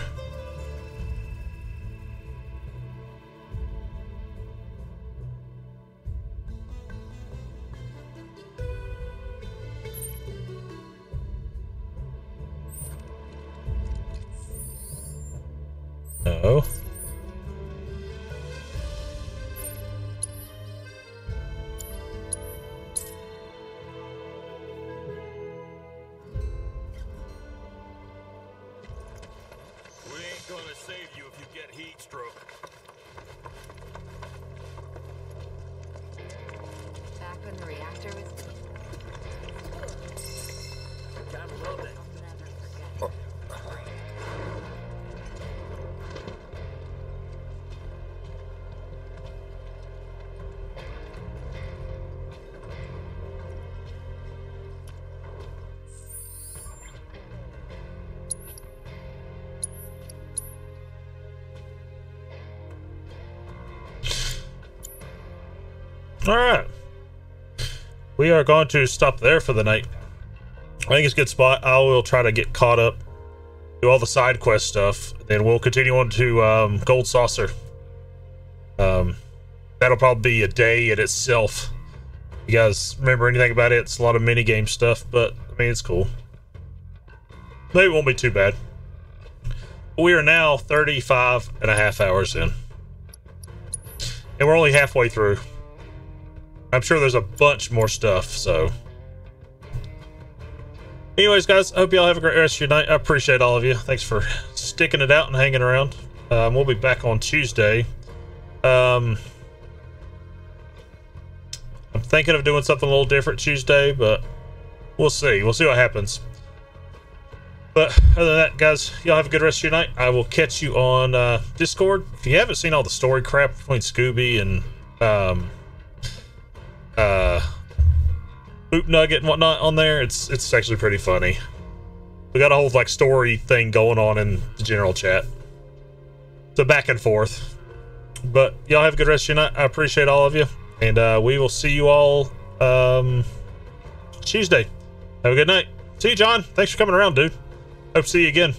We are going to stop there for the night. I think it's a good spot. I will try to get caught up, do all the side quest stuff, then we'll continue on to um, Gold Saucer. Um, that'll probably be a day in itself. You guys remember anything about it? It's a lot of mini game stuff, but I mean, it's cool. Maybe it won't be too bad. We are now 35 and a half hours in, and we're only halfway through. I'm sure there's a bunch more stuff, so. Anyways, guys, hope y'all have a great rest of your night. I appreciate all of you. Thanks for sticking it out and hanging around. Um, we'll be back on Tuesday. Um, I'm thinking of doing something a little different Tuesday, but we'll see. We'll see what happens. But other than that, guys, y'all have a good rest of your night. I will catch you on uh, Discord. If you haven't seen all the story crap between Scooby and Nugget and whatnot on there, it's it's actually pretty funny. We got a whole like story thing going on in the general chat. So back and forth. But y'all have a good rest of your night. I appreciate all of you. And uh, we will see you all um, Tuesday. Have a good night. See you, John. Thanks for coming around, dude. Hope to see you again.